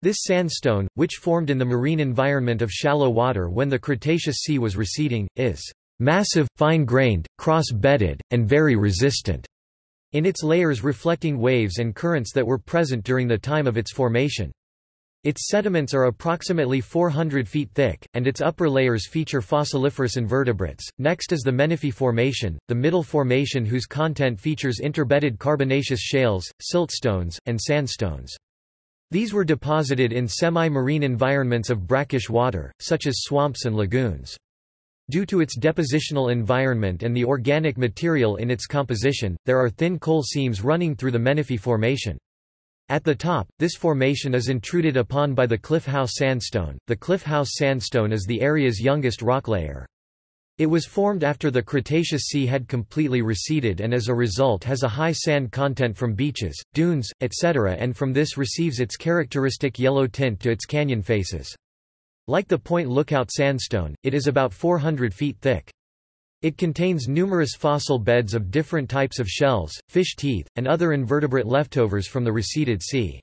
This sandstone, which formed in the marine environment of shallow water when the Cretaceous Sea was receding, is massive, fine-grained, cross-bedded, and very resistant in its layers reflecting waves and currents that were present during the time of its formation. Its sediments are approximately 400 feet thick, and its upper layers feature fossiliferous invertebrates. Next is the Menefee Formation, the middle formation whose content features interbedded carbonaceous shales, siltstones, and sandstones. These were deposited in semi-marine environments of brackish water, such as swamps and lagoons. Due to its depositional environment and the organic material in its composition, there are thin coal seams running through the Menefee Formation. At the top, this formation is intruded upon by the Cliff House sandstone. The Cliff House sandstone is the area's youngest rock layer. It was formed after the Cretaceous Sea had completely receded and as a result has a high sand content from beaches, dunes, etc. and from this receives its characteristic yellow tint to its canyon faces. Like the Point Lookout sandstone, it is about 400 feet thick. It contains numerous fossil beds of different types of shells, fish teeth, and other invertebrate leftovers from the receded sea.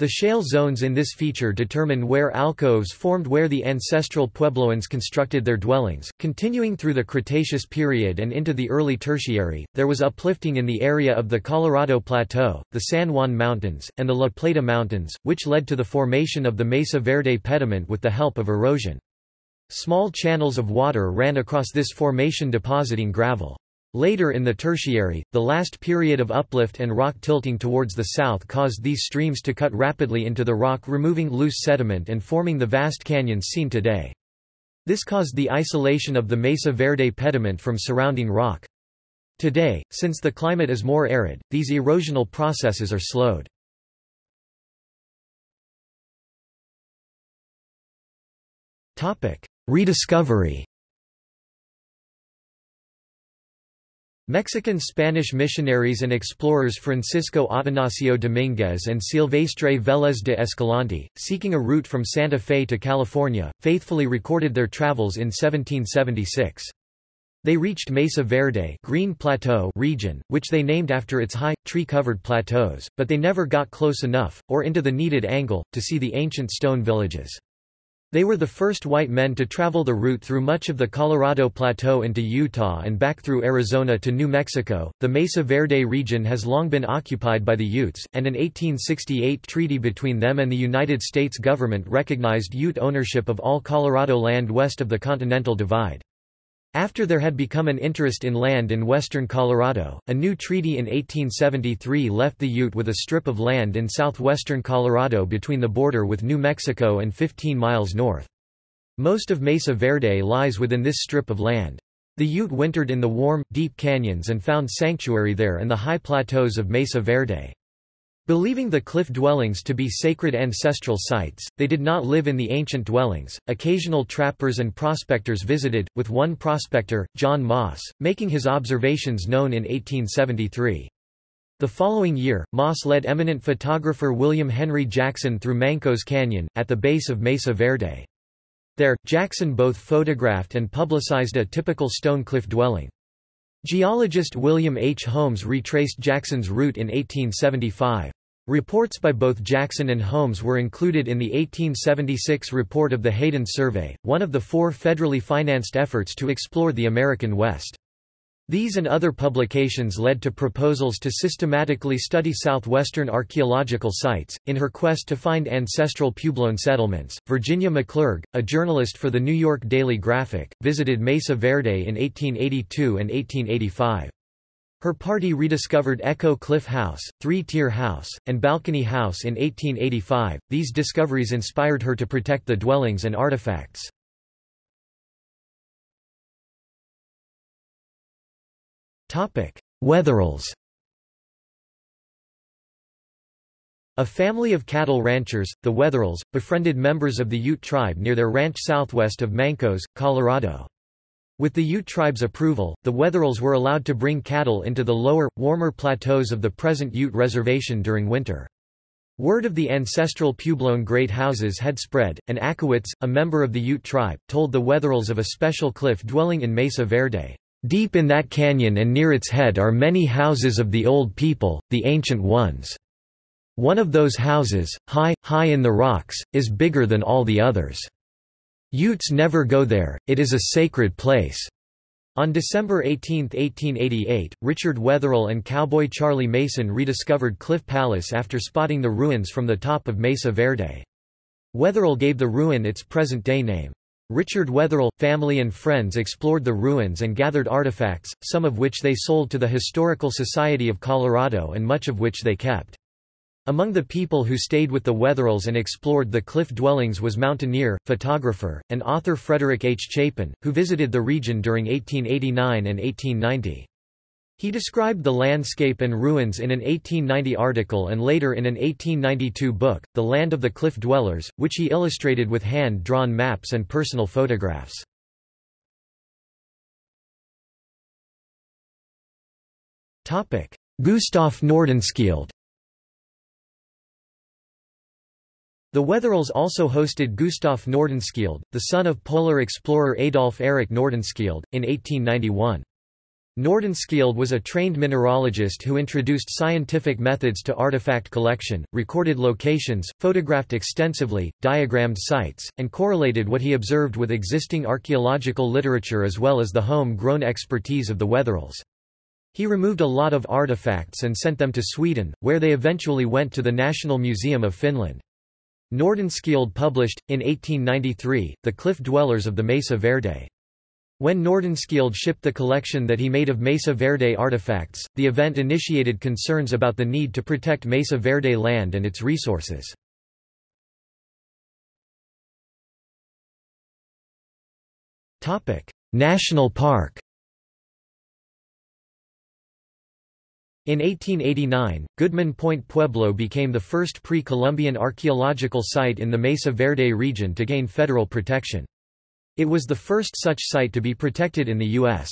The shale zones in this feature determine where alcoves formed where the ancestral Puebloans constructed their dwellings. Continuing through the Cretaceous period and into the early Tertiary, there was uplifting in the area of the Colorado Plateau, the San Juan Mountains, and the La Plata Mountains, which led to the formation of the Mesa Verde pediment with the help of erosion. Small channels of water ran across this formation depositing gravel. Later in the tertiary, the last period of uplift and rock tilting towards the south caused these streams to cut rapidly into the rock removing loose sediment and forming the vast canyons seen today. This caused the isolation of the Mesa Verde pediment from surrounding rock. Today, since the climate is more arid, these erosional processes are slowed. Rediscovery Mexican Spanish missionaries and explorers Francisco Atanasio Dominguez and Silvestre Vélez de Escalante, seeking a route from Santa Fe to California, faithfully recorded their travels in 1776. They reached Mesa Verde Green Plateau region, which they named after its high, tree-covered plateaus, but they never got close enough, or into the needed angle, to see the ancient stone villages. They were the first white men to travel the route through much of the Colorado Plateau into Utah and back through Arizona to New Mexico. The Mesa Verde region has long been occupied by the Utes, and an 1868 treaty between them and the United States government recognized Ute ownership of all Colorado land west of the Continental Divide. After there had become an interest in land in western Colorado, a new treaty in 1873 left the Ute with a strip of land in southwestern Colorado between the border with New Mexico and 15 miles north. Most of Mesa Verde lies within this strip of land. The Ute wintered in the warm, deep canyons and found sanctuary there and the high plateaus of Mesa Verde. Believing the cliff dwellings to be sacred ancestral sites, they did not live in the ancient dwellings. Occasional trappers and prospectors visited, with one prospector, John Moss, making his observations known in 1873. The following year, Moss led eminent photographer William Henry Jackson through Mancos Canyon, at the base of Mesa Verde. There, Jackson both photographed and publicized a typical stone cliff dwelling. Geologist William H. Holmes retraced Jackson's route in 1875. Reports by both Jackson and Holmes were included in the 1876 report of the Hayden Survey, one of the four federally financed efforts to explore the American West. These and other publications led to proposals to systematically study southwestern archaeological sites. In her quest to find ancestral Puebloan settlements, Virginia McClurg, a journalist for the New York Daily Graphic, visited Mesa Verde in 1882 and 1885. Her party rediscovered Echo Cliff House, Three Tier House, and Balcony House in 1885. These discoveries inspired her to protect the dwellings and artifacts. Wetherills A family of cattle ranchers, the Wetherills, befriended members of the Ute tribe near their ranch southwest of Mancos, Colorado. With the Ute tribe's approval, the Wetherills were allowed to bring cattle into the lower, warmer plateaus of the present Ute Reservation during winter. Word of the ancestral Puebloan great houses had spread, and Acowitz, a member of the Ute tribe, told the Wetherills of a special cliff dwelling in Mesa Verde. Deep in that canyon and near its head are many houses of the old people, the ancient ones. One of those houses, high, high in the rocks, is bigger than all the others. Utes never go there, it is a sacred place. On December 18, 1888, Richard Wetherill and cowboy Charlie Mason rediscovered Cliff Palace after spotting the ruins from the top of Mesa Verde. Wetherill gave the ruin its present-day name. Richard Wetherill, family and friends explored the ruins and gathered artifacts, some of which they sold to the Historical Society of Colorado and much of which they kept. Among the people who stayed with the Wetherills and explored the cliff dwellings was mountaineer, photographer, and author Frederick H. Chapin, who visited the region during 1889 and 1890. He described the landscape and ruins in an 1890 article and later in an 1892 book, The Land of the Cliff Dwellers, which he illustrated with hand-drawn maps and personal photographs. Gustaf Nordenskiöld The Wetherills also hosted Gustaf Nordenskiöld, the son of polar explorer Adolf Erik Nordenskiöld, in 1891. Nordenskiöld was a trained mineralogist who introduced scientific methods to artifact collection, recorded locations, photographed extensively, diagrammed sites, and correlated what he observed with existing archaeological literature as well as the home-grown expertise of the Wetherills. He removed a lot of artifacts and sent them to Sweden, where they eventually went to the National Museum of Finland. Nordenskiöld published, in 1893, The Cliff Dwellers of the Mesa Verde. When Nordenskiöld shipped the collection that he made of Mesa Verde artifacts, the event initiated concerns about the need to protect Mesa Verde land and its resources. National Park In 1889, Goodman Point Pueblo became the first pre-Columbian archaeological site in the Mesa Verde region to gain federal protection. It was the first such site to be protected in the U.S.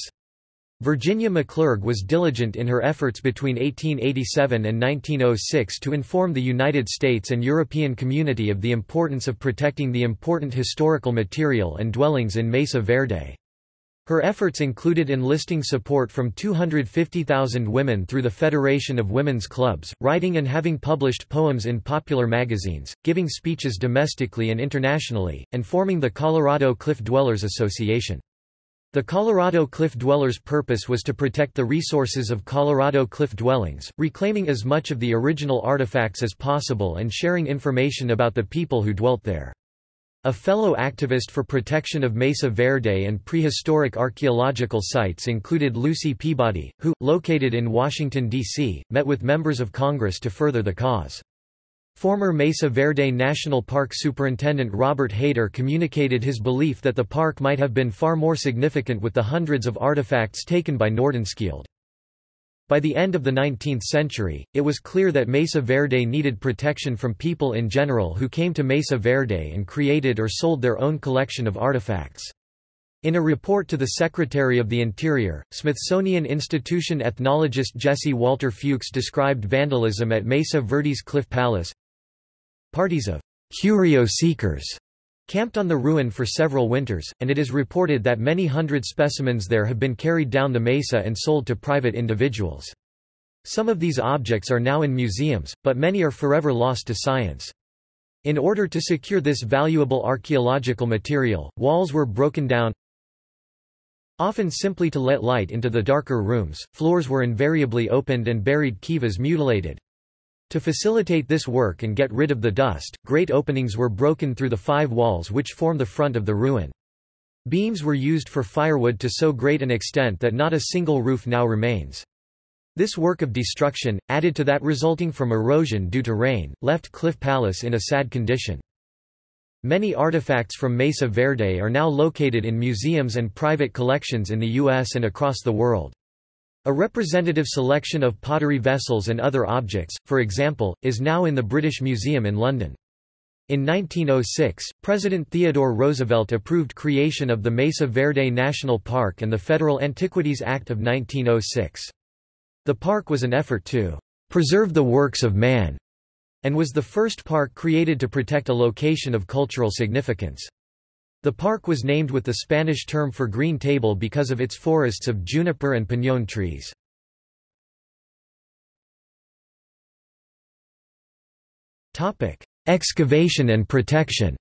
Virginia McClurg was diligent in her efforts between 1887 and 1906 to inform the United States and European community of the importance of protecting the important historical material and dwellings in Mesa Verde. Her efforts included enlisting support from 250,000 women through the Federation of Women's Clubs, writing and having published poems in popular magazines, giving speeches domestically and internationally, and forming the Colorado Cliff Dwellers Association. The Colorado Cliff Dwellers' purpose was to protect the resources of Colorado cliff dwellings, reclaiming as much of the original artifacts as possible and sharing information about the people who dwelt there. A fellow activist for protection of Mesa Verde and prehistoric archaeological sites included Lucy Peabody, who, located in Washington, D.C., met with members of Congress to further the cause. Former Mesa Verde National Park Superintendent Robert Heyder communicated his belief that the park might have been far more significant with the hundreds of artifacts taken by Nordenskiöld. By the end of the 19th century, it was clear that Mesa Verde needed protection from people in general who came to Mesa Verde and created or sold their own collection of artifacts. In a report to the Secretary of the Interior, Smithsonian Institution ethnologist Jesse Walter Fewkes described vandalism at Mesa Verde's Cliff Palace Parties of curio seekers camped on the ruin for several winters, and it is reported that many hundred specimens there have been carried down the mesa and sold to private individuals. Some of these objects are now in museums, but many are forever lost to science. In order to secure this valuable archaeological material, walls were broken down, often simply to let light into the darker rooms, floors were invariably opened and buried kivas mutilated. To facilitate this work and get rid of the dust, great openings were broken through the five walls which form the front of the ruin. Beams were used for firewood to so great an extent that not a single roof now remains. This work of destruction, added to that resulting from erosion due to rain, left Cliff Palace in a sad condition. Many artifacts from Mesa Verde are now located in museums and private collections in the U.S. and across the world. A representative selection of pottery vessels and other objects, for example, is now in the British Museum in London. In 1906, President Theodore Roosevelt approved creation of the Mesa Verde National Park and the Federal Antiquities Act of 1906. The park was an effort to preserve the works of man and was the first park created to protect a location of cultural significance. The park was named with the Spanish term for green table because of its forests of juniper and piñón trees. Excavation and protection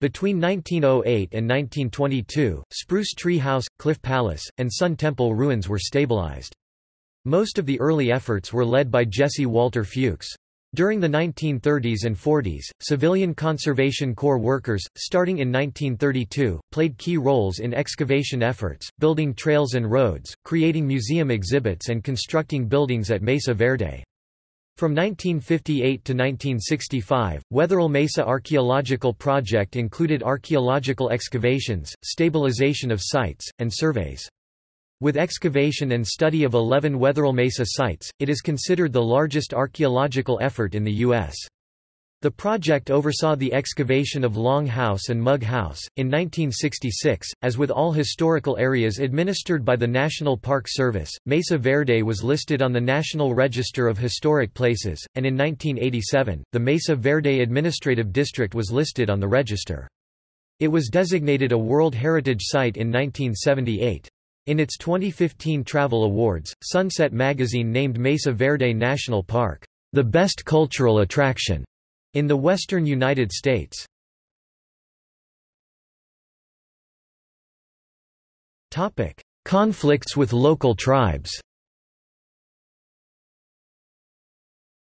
Between 1908 and 1922, Spruce Tree House, Cliff Palace, and Sun Temple ruins were stabilized. Most of the early efforts were led by Jesse Walter Fewkes. During the 1930s and 40s, civilian conservation corps workers, starting in 1932, played key roles in excavation efforts, building trails and roads, creating museum exhibits and constructing buildings at Mesa Verde. From 1958 to 1965, Wetherill Mesa Archaeological Project included archaeological excavations, stabilization of sites, and surveys. With excavation and study of 11 Wetherill Mesa sites, it is considered the largest archaeological effort in the U.S. The project oversaw the excavation of Long House and Mug House. In 1966, as with all historical areas administered by the National Park Service, Mesa Verde was listed on the National Register of Historic Places, and in 1987, the Mesa Verde Administrative District was listed on the register. It was designated a World Heritage Site in 1978. In its 2015 Travel Awards, Sunset Magazine named Mesa Verde National Park, the best cultural attraction in the western United States. Topic: Conflicts with local tribes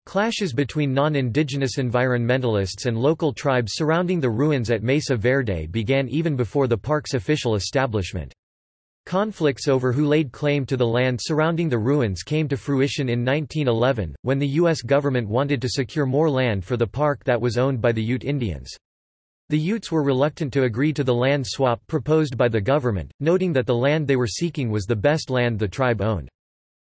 Clashes between non-indigenous environmentalists and local tribes surrounding the ruins at Mesa Verde began even before the park's official establishment. Conflicts over who laid claim to the land surrounding the ruins came to fruition in 1911, when the U.S. government wanted to secure more land for the park that was owned by the Ute Indians. The Utes were reluctant to agree to the land swap proposed by the government, noting that the land they were seeking was the best land the tribe owned.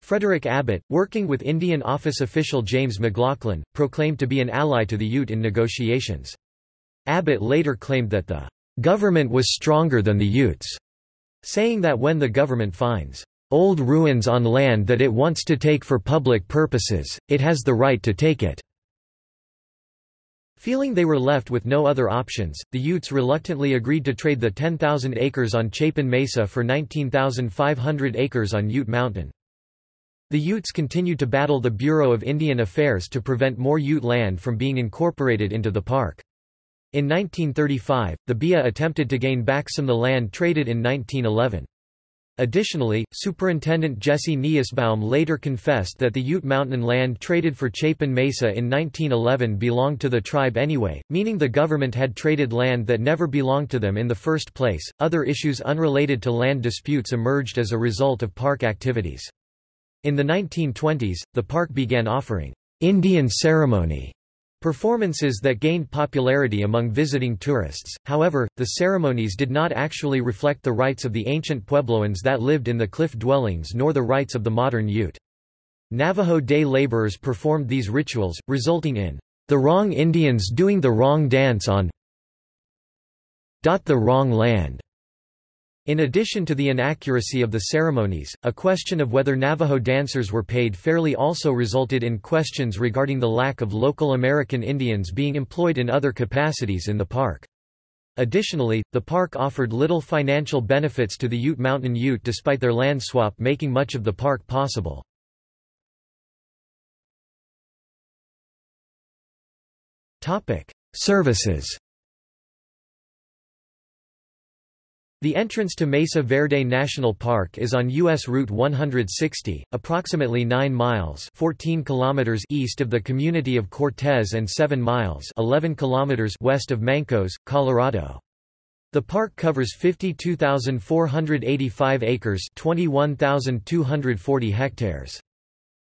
Frederick Abbott, working with Indian office official James McLaughlin, proclaimed to be an ally to the Ute in negotiations. Abbott later claimed that the government was stronger than the Utes, saying that when the government finds old ruins on land that it wants to take for public purposes, it has the right to take it. Feeling they were left with no other options, the Utes reluctantly agreed to trade the 10,000 acres on Chapin Mesa for 19,500 acres on Ute Mountain. The Utes continued to battle the Bureau of Indian Affairs to prevent more Ute land from being incorporated into the park. In 1935, the BIA attempted to gain back some of the land traded in 1911. Additionally, Superintendent Jesse Nusbaum later confessed that the Ute Mountain land traded for Chapin Mesa in 1911 belonged to the tribe anyway, meaning the government had traded land that never belonged to them in the first place. Other issues unrelated to land disputes emerged as a result of park activities. In the 1920s, the park began offering Indian ceremony performances that gained popularity among visiting tourists, however, the ceremonies did not actually reflect the rites of the ancient Puebloans that lived in the cliff dwellings nor the rites of the modern Ute. Navajo day laborers performed these rituals, resulting in the wrong Indians doing the wrong dance on the wrong land. In addition to the inaccuracy of the ceremonies, a question of whether Navajo dancers were paid fairly also resulted in questions regarding the lack of local American Indians being employed in other capacities in the park. Additionally, the park offered little financial benefits to the Ute Mountain Ute despite their land swap making much of the park possible. Services The entrance to Mesa Verde National Park is on U.S. Route 160, approximately 9 miles 14 kilometers east of the community of Cortez and 7 miles 11 kilometers west of Mancos, Colorado. The park covers 52,485 acres 21,240 hectares.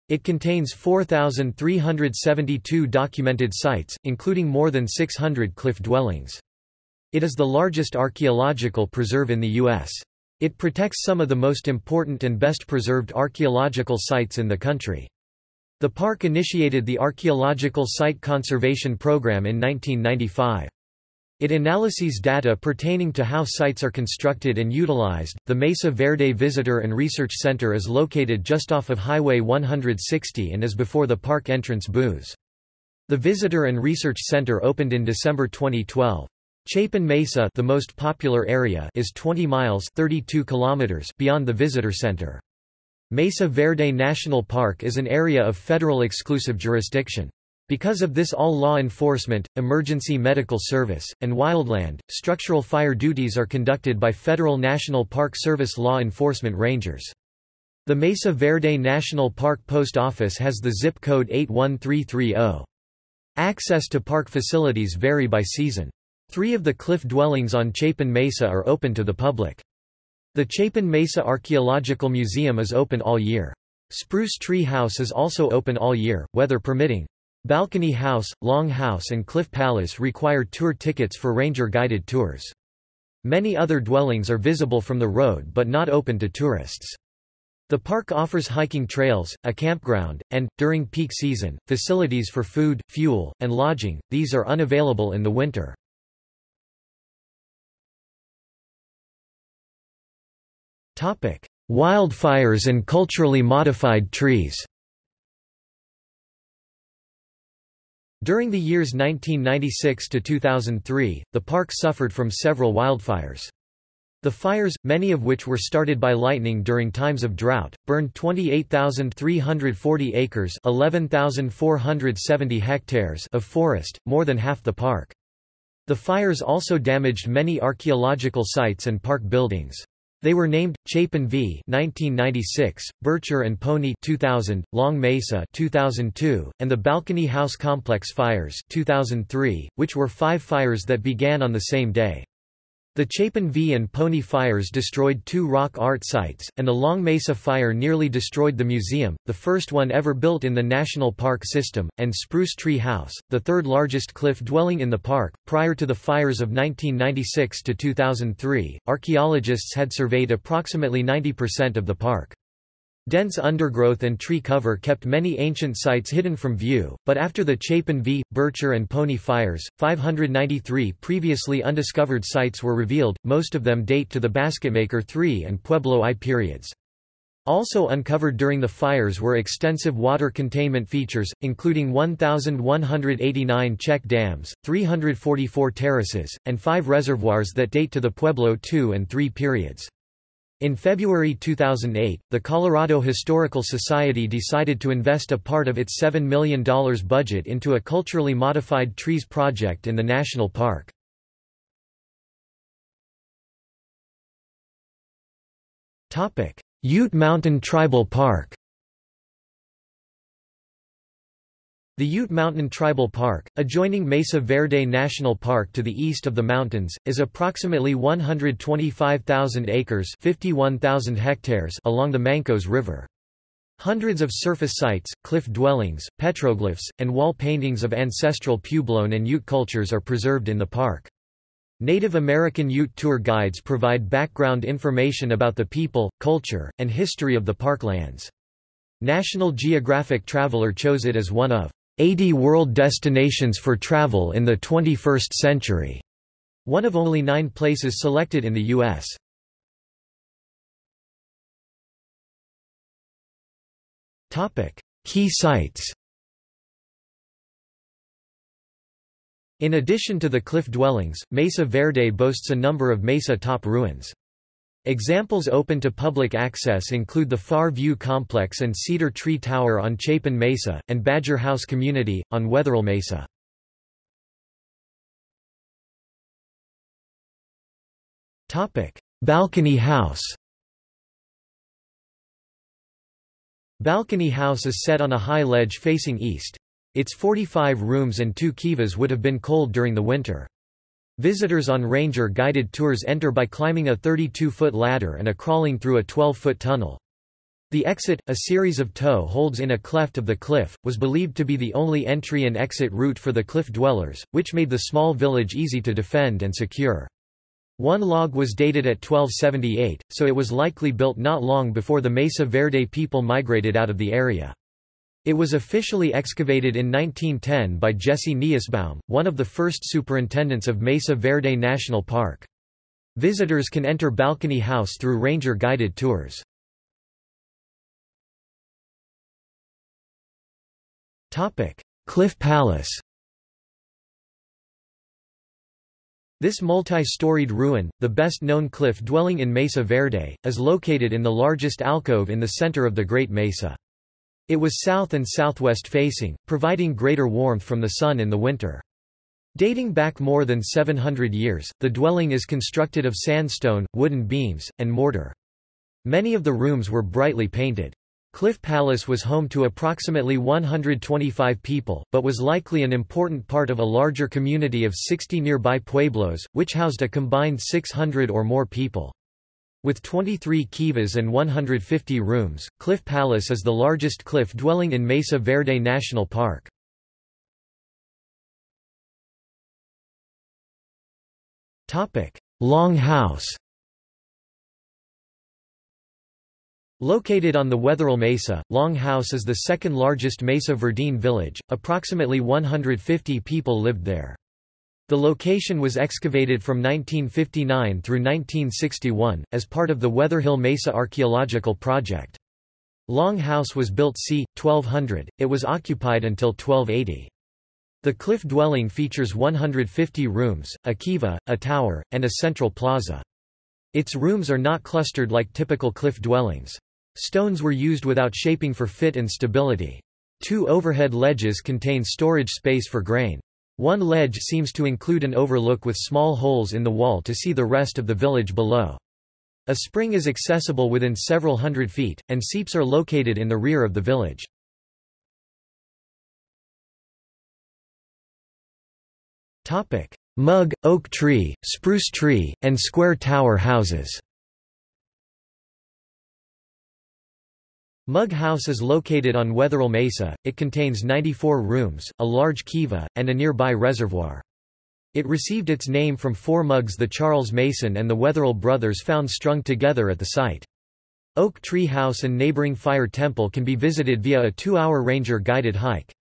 It contains 4,372 documented sites, including more than 600 cliff dwellings. It is the largest archaeological preserve in the U.S. It protects some of the most important and best preserved archaeological sites in the country. The park initiated the Archaeological Site Conservation Program in 1995. It analyses data pertaining to how sites are constructed and utilized. The Mesa Verde Visitor and Research Center is located just off of Highway 160 and is before the park entrance booths. The Visitor and Research Center opened in December 2012. Chapin Mesa the most popular area is 20 miles 32 kilometers beyond the visitor center. Mesa Verde National Park is an area of federal exclusive jurisdiction. Because of this all law enforcement, emergency medical service, and wildland, structural fire duties are conducted by Federal National Park Service law enforcement rangers. The Mesa Verde National Park Post Office has the zip code 81330. Access to park facilities vary by season. Three of the cliff dwellings on Chapin Mesa are open to the public. The Chapin Mesa Archaeological Museum is open all year. Spruce Tree House is also open all year, weather permitting. Balcony House, Long House and Cliff Palace require tour tickets for ranger-guided tours. Many other dwellings are visible from the road but not open to tourists. The park offers hiking trails, a campground, and, during peak season, facilities for food, fuel, and lodging, these are unavailable in the winter. Topic: Wildfires and culturally modified trees. During the years 1996 to 2003, the park suffered from several wildfires. The fires, many of which were started by lightning during times of drought, burned 28,340 acres 11,470 hectares of forest, more than half the park. The fires also damaged many archaeological sites and park buildings. They were named Chapin v 1996, Bircher and Pony 2000, Long Mesa 2002, and the Balcony House Complex fires 2003, which were five fires that began on the same day. The Chapin V and Pony fires destroyed two rock art sites, and the Long Mesa fire nearly destroyed the museum, the first one ever built in the national park system, and Spruce Tree House, the third largest cliff dwelling in the park. Prior to the fires of 1996 to 2003, archaeologists had surveyed approximately 90% of the park. Dense undergrowth and tree cover kept many ancient sites hidden from view, but after the Chapin v. Bircher and Pony fires, 593 previously undiscovered sites were revealed, most of them date to the Basketmaker III and Pueblo I periods. Also uncovered during the fires were extensive water containment features, including 1,189 check dams, 344 terraces, and five reservoirs that date to the Pueblo II and III periods. In February 2008, the Colorado Historical Society decided to invest a part of its $7 million budget into a culturally modified trees project in the national park. Ute Mountain Tribal Park The Ute Mountain Tribal Park, adjoining Mesa Verde National Park to the east of the mountains, is approximately 125,000 acres 51,000 hectares along the Mancos River. Hundreds of surface sites, cliff dwellings, petroglyphs, and wall paintings of ancestral Puebloan and Ute cultures are preserved in the park. Native American Ute tour guides provide background information about the people, culture, and history of the parklands. National Geographic Traveler chose it as one of 80 World Destinations for Travel in the 21st Century, one of only nine places selected in the U.S. Key sites In addition to the cliff dwellings, Mesa Verde boasts a number of mesa top ruins. Examples open to public access include the Far View Complex and Cedar Tree Tower on Chapin Mesa, and Badger House Community, on Wetherill Mesa. Balcony House Balcony House is set on a high ledge facing east. Its 45 rooms and two kivas would have been cold during the winter. Visitors on ranger guided tours enter by climbing a 32-foot ladder and a crawling through a 12-foot tunnel. The exit, a series of toe holds in a cleft of the cliff, was believed to be the only entry and exit route for the cliff dwellers, which made the small village easy to defend and secure. One log was dated at 1278, so it was likely built not long before the Mesa Verde people migrated out of the area. It was officially excavated in 1910 by Jesse Nusbaum, one of the first superintendents of Mesa Verde National Park. Visitors can enter Balcony House through ranger-guided tours. Cliff Palace This multi-storied ruin, the best-known cliff dwelling in Mesa Verde, is located in the largest alcove in the center of the Great Mesa. It was south and southwest facing, providing greater warmth from the sun in the winter. Dating back more than 700 years, the dwelling is constructed of sandstone, wooden beams, and mortar. Many of the rooms were brightly painted. Cliff Palace was home to approximately 125 people, but was likely an important part of a larger community of 60 nearby pueblos, which housed a combined 600 or more people. With 23 kivas and 150 rooms, Cliff Palace is the largest cliff dwelling in Mesa Verde National Park. Long House Located on the Wetherill Mesa, Long House is the second largest Mesa Verdean village, approximately 150 people lived there. The location was excavated from 1959 through 1961, as part of the Wetherill Mesa Archaeological Project. Long House was built c. 1200, it was occupied until 1280. The cliff dwelling features 150 rooms, a kiva, a tower, and a central plaza. Its rooms are not clustered like typical cliff dwellings. Stones were used without shaping for fit and stability. Two overhead ledges contain storage space for grain. One ledge seems to include an overlook with small holes in the wall to see the rest of the village below. A spring is accessible within several hundred feet, and seeps are located in the rear of the village. Mug, oak tree, spruce tree, and square tower houses Mug House is located on Wetherill Mesa, it contains 94 rooms, a large kiva, and a nearby reservoir. It received its name from four mugs the Charles Mason and the Wetherill brothers found strung together at the site. Oak Tree House and neighboring Fire Temple can be visited via a two-hour ranger-guided hike.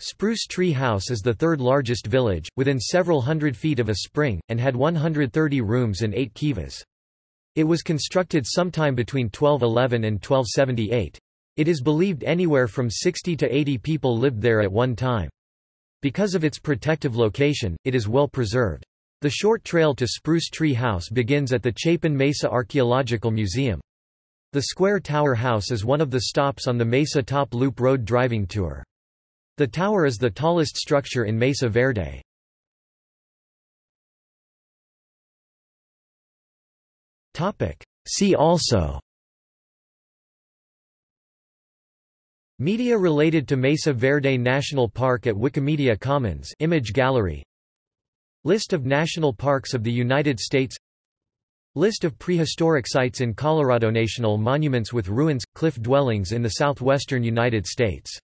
Spruce Tree House is the third largest village, within several hundred feet of a spring, and had 130 rooms and eight kivas. It was constructed sometime between 1211 and 1278. It is believed anywhere from 60 to 80 people lived there at one time. Because of its protective location, it is well preserved. The short trail to Spruce Tree House begins at the Chapin Mesa Archaeological Museum. The Square Tower House is one of the stops on the Mesa Top Loop Road driving tour. The tower is the tallest structure in Mesa Verde. See also. Media related to Mesa Verde National Park at Wikimedia Commons image gallery. List of national parks of the United States. List of prehistoric sites in Colorado National monuments with ruins, cliff dwellings in the southwestern United States